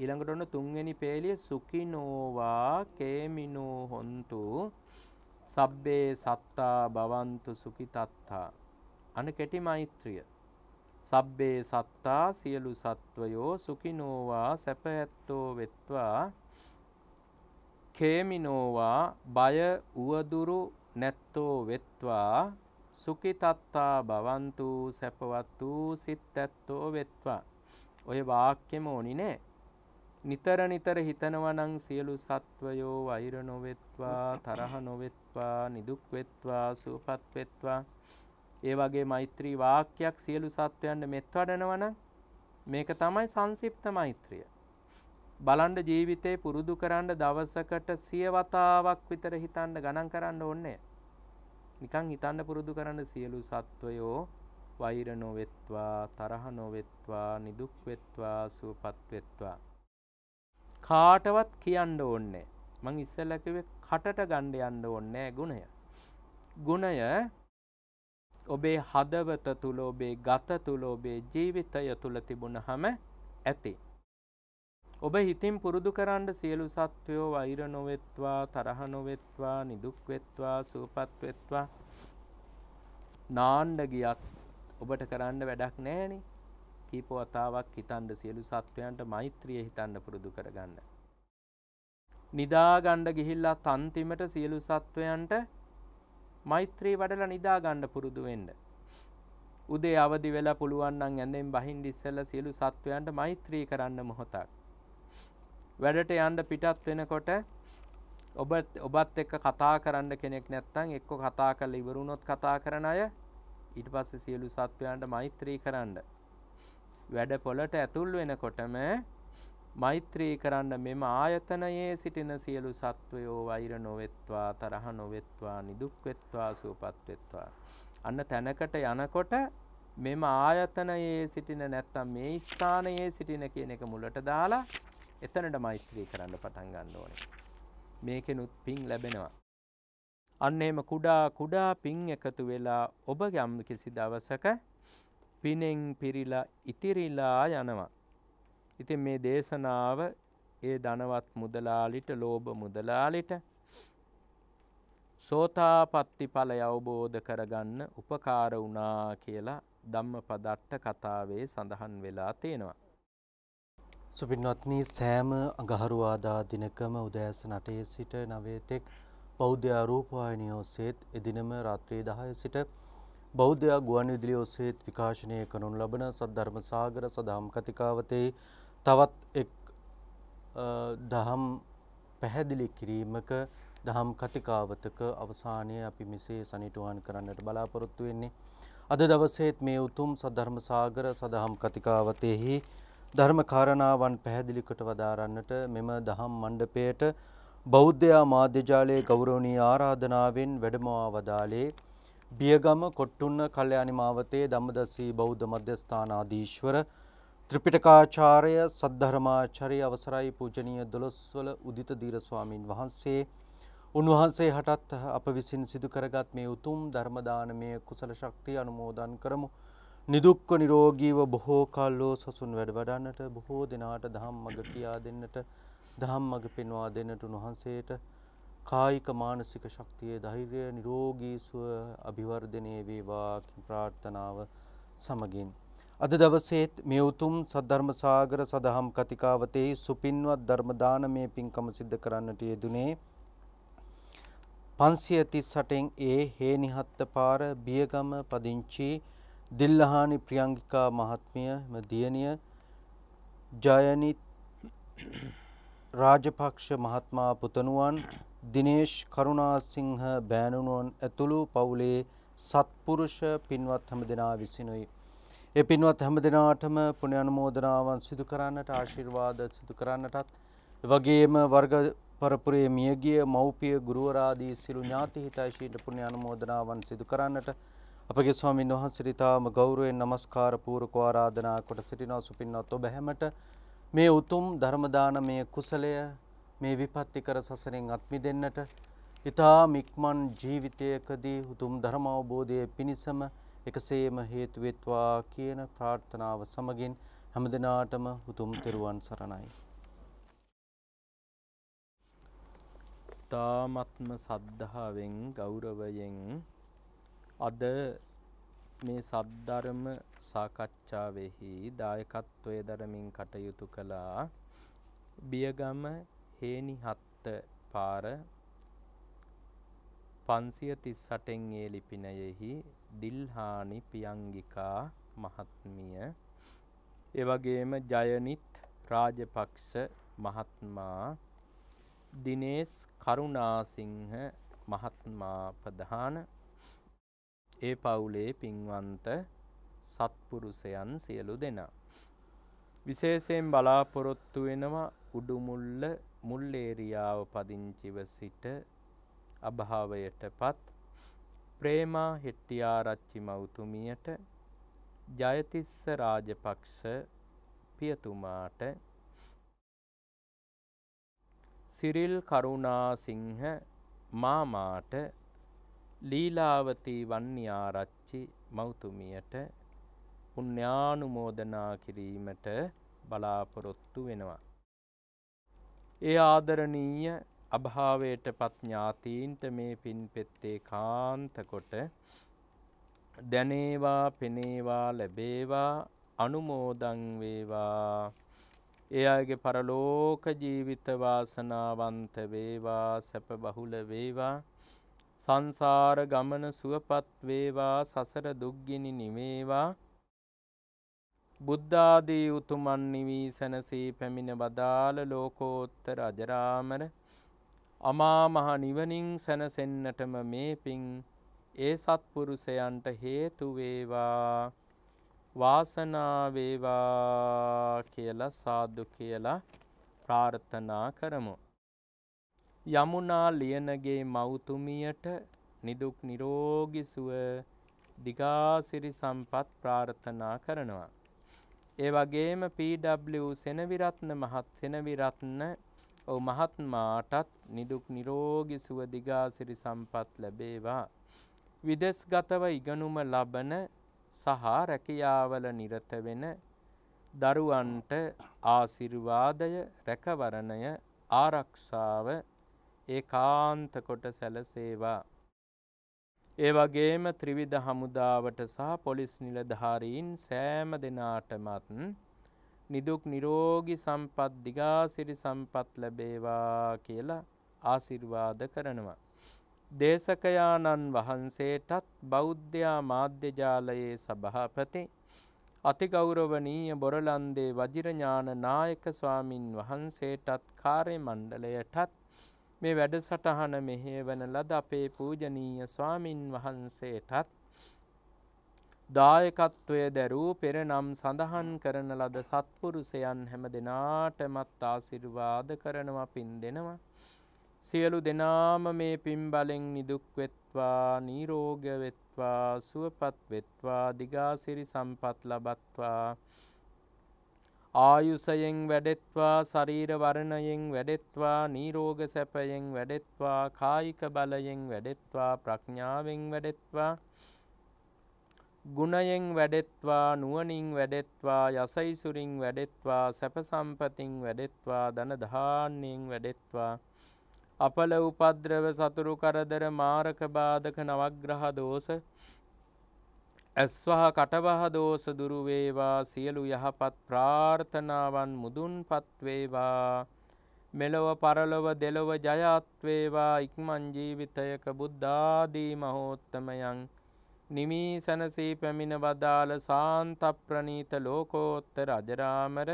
ඊළඟට ඔන්න තුන්වෙනි පේලිය සුඛිනෝවා කේමිනෝ හොන්තු සබ්බේ සත්තා භවන්තු සුඛිතත්තා. අන කෙටි මෛත්‍රිය. සබ්බේ සත්තා සියලු සත්වයෝ සුඛිනෝවා සැප ඇත්තෝ වෙත්වා. කේමිනෝවා බය උවදුරු නැත්තෝ වෙත්වා. සුඛිතත්තා භවන්තු සැපවත් වූ සිත් ඇත්තෝ වෙත්වා. ඔය වාක්‍යෙම ඕනි නෑ. නිතර නිතර හිතනවා නම් සියලු සත්වයෝ වෛර නොවෙත්වා තරහ නොවෙත්වා නිදුක් වෙත්වා සුවපත් වෙත්වා. ඒ වගේ මෛත්‍රී වාක්‍යයක් සියලු සත්වයන්ට මෙත් වඩනවනම් මේක තමයි සංසිප්ත මෛත්‍රිය. බලන්න ජීවිතේ පුරුදු කරන්න දවසකට සිය වතාවක් විතර හිතන්න ගණන් කරන්න ඕනේ. නිකන් හිතන්න පුරුදු කරන්න සියලු සත්වයෝ වෛර නොවෙත්වා තරහ නොවෙත්වා නිදුක් වෙත්වා සුවපත් වෙත්වා කාටවත් කියන්න ඕනේ මං ඉස්සෙල්ලා කිව්වේ කටට ගන්න යන්න ඕනේ ගුණය ගුණය ඔබේ හදවත තුළ ඔබේ ගත තුළ ඔබේ ජීවිතය තුළ තිබුණහම ඇති. ඔබ හිතින් පුරුදු කරන්න සියලු සත්වයෝ වෛර නොවෙත්වා තරහ නොවෙත්වා නිදුක් වෙත්වා සුවපත් වෙත්වා නාණ්ඩ ගියත් ඔබට කරන්න වැඩක් නෑනේ කීප වතාවක් හිතන්න සියලු සත්වයන්ට මෛත්‍රිය හිතන්න පුරුදු කරගන්න. නිදාගණ්ඩ ගිහිල්ලා තන්තිමට සියලු සත්වයන්ට මෛත්‍රී වඩලා නිදා ගන්න පුරුදු වෙන්න. උදේ අවදි වෙලා පුළුවන් නම් ඇඳෙන් බහින්න ඉස්සෙල්ලා සියලු සත්වයන්ට මෛත්‍රී කරන්න මොහොතක්. වැඩට යන්න පිටත් වෙනකොට ඔබ ඔබත් එක්ක කතා කරන්න කෙනෙක් නැත්නම් එක්ක කතා කරලා ඉවරුනොත් කතා කරන අය ඊට පස්සේ සියලු සත්වයන්ට මෛත්‍රී කරන්න. වැඩ පොළට ඇතුල් වෙනකොටම මෛත්‍රී කරන්න මෙම ආයතනයේ සිටින සියලු සත්වයෝ වෛර නොවෙත්වා තරහ නොවෙත්වා නිදුක් වෙත්වා සුවපත් වෙත්වා. අන්න තැනකට යනකොට මෙම ආයතනයේ සිටින නැත්තම් මේ ස්ථානයේ සිටින කියන එක මුලට දාලා එතනට මෛත්‍රී කරන්න පටන් ගන්න ඕනේ. මේකෙනුත් පින් ලැබෙනවා. අන්න එහෙම කුඩා කුඩා පින් එකතු වෙලා ඔබ යම් කිසි දවසක පිනෙන් පිරීලා ඉතිරිලා යනවා. ඉතින් මේ දේශනාව ඒ ධනවත් මුදලාලිට ලෝභ මුදලාලිට සෝතාපට්ටි ඵලය අවබෝධ කරගන්න උපකාර වුණා කියලා ධම්මපදට්ට කතාවේ සඳහන් වෙලා තියෙනවා. සුපින්වත්නි සෑම අඟහරුවාදා දිනකම උදෑසන 8 සිට 9 තෙක් බෞද්ධ රූපවාහිනිය ඔස්සේත් එදිනම රාත්‍රී 10 සිට බෞද්ධ ගුවන් විදුලිය ඔස්සේත් විකාශනය කරනු ලබන සද්ධර්ම සාගර සදාම් කතිකාවතේ තවත් එක් දහම් පැහැදිලි කිරීමක දහම් කතිකාවතක අවසානය අපි මෙසේ සනිටුවන් කරන්නට බලාපොරොත්තු වෙන්නේ. අද දවසේත් මේ උතුම් සද්ධර්ම සාගර සදහම් කතිකාවතෙහි ධර්ම කාරණාවන් පැහැදිලි කොට වදාරන්නට මෙම දහම් මණ්ඩපයට බෞද්ධ මාධ්‍යජාලයේ ගෞරවනීය ආරාධනාවෙන් වැඩමවා වදාලේ බියගම කොට්ටුන්න කල්යාණි මාවතේ ධම්මදස්සී බෞද්ධ මධ්‍යස්ථානාධීශවර ත්‍රිපිටකාචාර්ය සද්ධර්මාචාර්ය අවසරයි පූජනීය දොළොස්වල උදිත දීර ස්වාමින් වහන්සේ උන්වහන්සේ හටත් අප විසින් සිදු කරගත් මේ උතුම් ධර්ම දානමය කුසල ශක්තිය අනුමෝදන් කරමු. නිදුක්ව නිරෝගීව බොහෝ කල්ලෝ සසුන් වැඩ වඩන්නට බොහෝ දෙනාට දහම් මඟ කියා දෙන්නට දහම් මඟ පෙන්වා දෙන්නට උන්වහන්සේට කායික මානසික ශක්තිය ධෛර්යය නිරෝගී සුව අභිවර්ධනය වේවා ප්‍රාර්ථනාව සමගින් අද දවසේත් මේ උතුම් සද්ධර්ම සාගර සදහම් කතිකාවතේ සුපින්වත් ධර්ම දානමය පින්කම සිද්ධ කරන්නට යෙදුනේ පන්සිය තිස් සටෙන් ඒ හේනිහත්ත පාර බියගම පදිංචි දිල්ලහානි ප්‍රියංගිකා මහත්මිය දියණිය ජයනිත් රාජපක්ෂ මහත්මා පුතණුවන් දිනේෂ් කරුණාසිංහ බෑණුනුවන් ඇතුළු පවුලේ සත්පුරුෂ පින්වත් හැමදෙනා විසිනුයි. ඒ පින්වත් හැමදෙනාටම පුණ්‍ය අනුමෝදනාවන් සිදු කරන්නට ආශිර්වාද සිදු කරන්නටත් එවැගේම වර්ග පරපුරේ මියගිය මව්පිය ගුරුවරාදී සිළු ඥාති හිතයිශීට පුණ්‍ය අනුමෝදනාවන් සිදු කරන්නට අපගේ ස්වාමීන් වහන්සේ ඊටාම ගෞරවයෙන් নমස්කාර පූර්වක ආරාධනා කොට සිටිනවා. සුපින්වත් ඔබ හැමට මේ උතුම් ධර්ම දානමය කුසලය මේ විපත්ති කර සසරෙන් අත් මිදෙන්නට ඊටා මික්මන් ජීවිතයකදී උතුම් ධර්ම අවබෝධයේ පිණසම එකසේම හේතු වෙත්වා කියන ප්‍රාර්ථනාව සමගින් හැමදිනාටම උතුම් තෙරුවන් සරණයි. ඉතාමත්ම සද්ධාවෙන් ගෞරවයෙන් අද මේ සද්ධර්ම සාකච්ඡාවෙහි දායකත්වය දරමින් කටයුතු කළා බියගම හේනිහත්ත පාර පන්සිය තිස්සටෙන් ඒ ලිපිනයෙහි දිල්හානි පියංගිකා මහත්මිය. එවගේම ජයනිත් රාජපක්ෂ මහත්මා. දිනේස් කරුණාසිංහ මහත්මා ප්‍රධාන. ඒ පවුලේ පින්වන්ත සත්පුරුෂයන් සියලු දෙනා. විශේෂයෙන් බලාපොරොත්තු වෙනවා උඩුමුල්ල මුල්ලේරියාව පදිංචිව සිට අභාවයට පත් ප්‍රේමා හෙට්ටිආරච්චි මවතුමියට ජයතිස්ස රාජපක්ෂ පියතුමාට සිරිල් කරුණාසිංහ මාමාට ලීලාවතී වන්නිආරච්චි මෞතුමියට පුණ්‍යානුමෝදනා කිරීමට බලාපොරොත්තු වෙනවා. ඒ ආදරණීය අභාවයට පත් ඥාතීන්ට මේ පින් පෙත්තේ කාන්ත කොට දැනේවා පෙනේවා ලැබේවා අනුමෝදන් වේවා. ඒ අයගේ පරලෝක ජීවිත වාසනාවන්ත වේවා සැප බහුල වේවා. සංසාර ගමන සුවපත් වේවා සසර දුක්ගිනි නිවේවා. බුද්ධාදී උතුමන් නිවී සැනසී පැමිණ වදාළ ලෝකෝත්තර අජරාමර අමා මහ නිවනින් සැනසෙන්නටම මේ පින් ඒ සත්පුරුෂයන්ට හේතු වේවා වාසනාව වේවා කියලා සාදු කියලා ප්‍රාර්ථනා කරමු. යමුනා ලියනගේ මව්තුමියට නිදුක් නිරෝගී සුව දිගාසිරි සම්පත් ප්‍රාර්ථනා කරනවා. ඒ වගේම PW සෙනවිරත්න මහත් සෙනවිරත්න ඔව් මහත්මාටත් නිදුක් නිරෝගී සුව දිගාසිරි සම්පත් ලැබේවා. විදෙස්ගතව ඉගෙනුම ලබන සහ රැකියාවල නිරත වෙන දරුවන්ට ආසිර්වාදය රැකවරණය ආරක්ෂාව ඒකාන්ත කොට සැලසේවා. ඒ වගේම ත්‍රිවිධ හමුදාවට සහ පොලිස් නිලධාරීන් සෑම දෙනාටමත් නිදුක් නිරෝගී සම්පත් දිගාසිරි සම්පත් ලැබේවා කියලා ආසිර්වාද කරනවා. දේශකයාණන් වහන්සේටත් බෞද්ධයා මාධ්‍ය ජාලයේ සභාපති අතිගෞරවනීය බොරලන්දේ වජිරඥාන නායක ස්වාමින් වහන්සේටත් කාර්ය මණ්ඩලයටත් මේ වැඩසටහන මෙහෙවන ලද අපේ පූජනීය ස්වාමින් වහන්සේටත් දායකත්වය දැරූ පෙර නම් සඳහන් කරන ලද සත්පුරුෂයන් හැම දෙනාටමත් ආසිර්වාද කරනවා පින් දෙනවා. සියලු දෙනාම මේ පින් බලෙන් නිදුක් වෙත්වා නිරෝග වෙත්වා සුවපත් වෙත්වා දිගාසිරි සම්පත් ලබත්වා ආයුසයෙන් වැඩෙත්වා ශරීර වර්ණයෙන් වැඩෙත්වා නීරෝග සැපයෙන් වැඩෙත්වා කායික බලයෙන් වැඩෙත්වා ප්‍රඥාවෙන් වැඩෙත්වා ගුණයෙන් වැඩෙත්වා නුවණින් වැඩෙත්වා යසයිසුරින් වැඩෙත්වා සැප සම්පතින් වැඩෙත්වා ධන ධාන්‍යයෙන් වැඩෙත්වා. අපල උපද්‍රව සතුරු කරදර මාරක බාධක නවග්‍රහ දෝෂ ඇස්වහ කටවහ දෝෂ දුරු වේවා සියලු යහපත් ප්‍රාර්ථනාවන් මුදුන්පත් වේවා. මෙලොව පරලොව දෙලොව ජයත් වේවා. ඉක්මන් ජීවිතයක බුද්ධාදී මහෝත්තමයන් නිමී සනසී පැමිණ වදාළ සාන්ත ප්‍රණීත ලෝකෝත්තර අජරාමර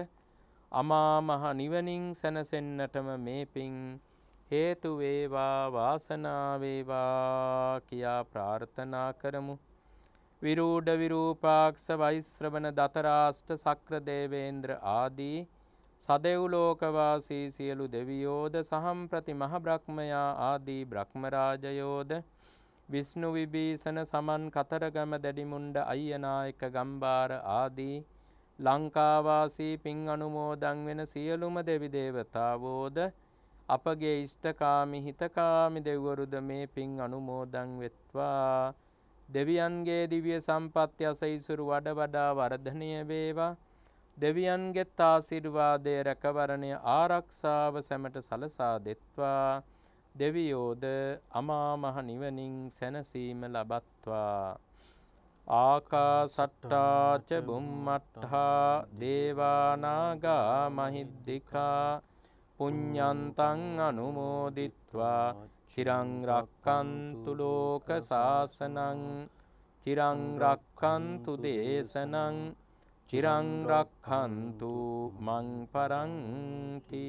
අමා මහ නිවනින් සැනසෙන්නටම මේ පිං හේතු වේවා වාසනාව වේවා කියා ප්‍රාර්ථනා කරමු. විරූඩ විරූපාක්ෂ වෛශ්‍රවණ දතරාෂ්ට සක්‍ර දේවේන්ද්‍ර ආදී සදෙව්ලෝකවාසී සියලු දෙවියෝද සහම්ප්‍රති මහ බ්‍රහ්මයා ආදී බ්‍රහ්මරාජයෝද විෂ්ණු විභීෂණ සමන් කතරගම දැඩිමුණ්ඩ අයියනායක ගම්බාර ආදී ලංකාවාසී පින් අනුමෝදන් වෙන සියලුම දෙවි දේවතාවෝද අපගේ ඉෂ්ඨකාමි හිතකාමි දෙව්වරුද මේ පින් අනුමෝදන් වෙත්වා. දෙවියන්ගේ දිව්‍ය සම්පත්‍ය අසයිසුරු වඩ වඩා වර්ධනය වේවා. දෙවියන්ගෙත් ආශිර්වාදය රැකවරණය ආරක්ෂාව සැමට සලසා දෙත්වා. දෙවියෝද අමාමහ නිවනින් සැනසීම ලබත්වා. ආකාසට්ටාච බුම්මට්ටහා දේවානාගා මහිද්දිකා පුඤ්ඤන්තං අනුමෝදිත්වා. චිරං රක්칸තු ලෝක සාසනං චිරං රක්칸තු දේශනං චිරං රක්칸තු මං පරන්ති.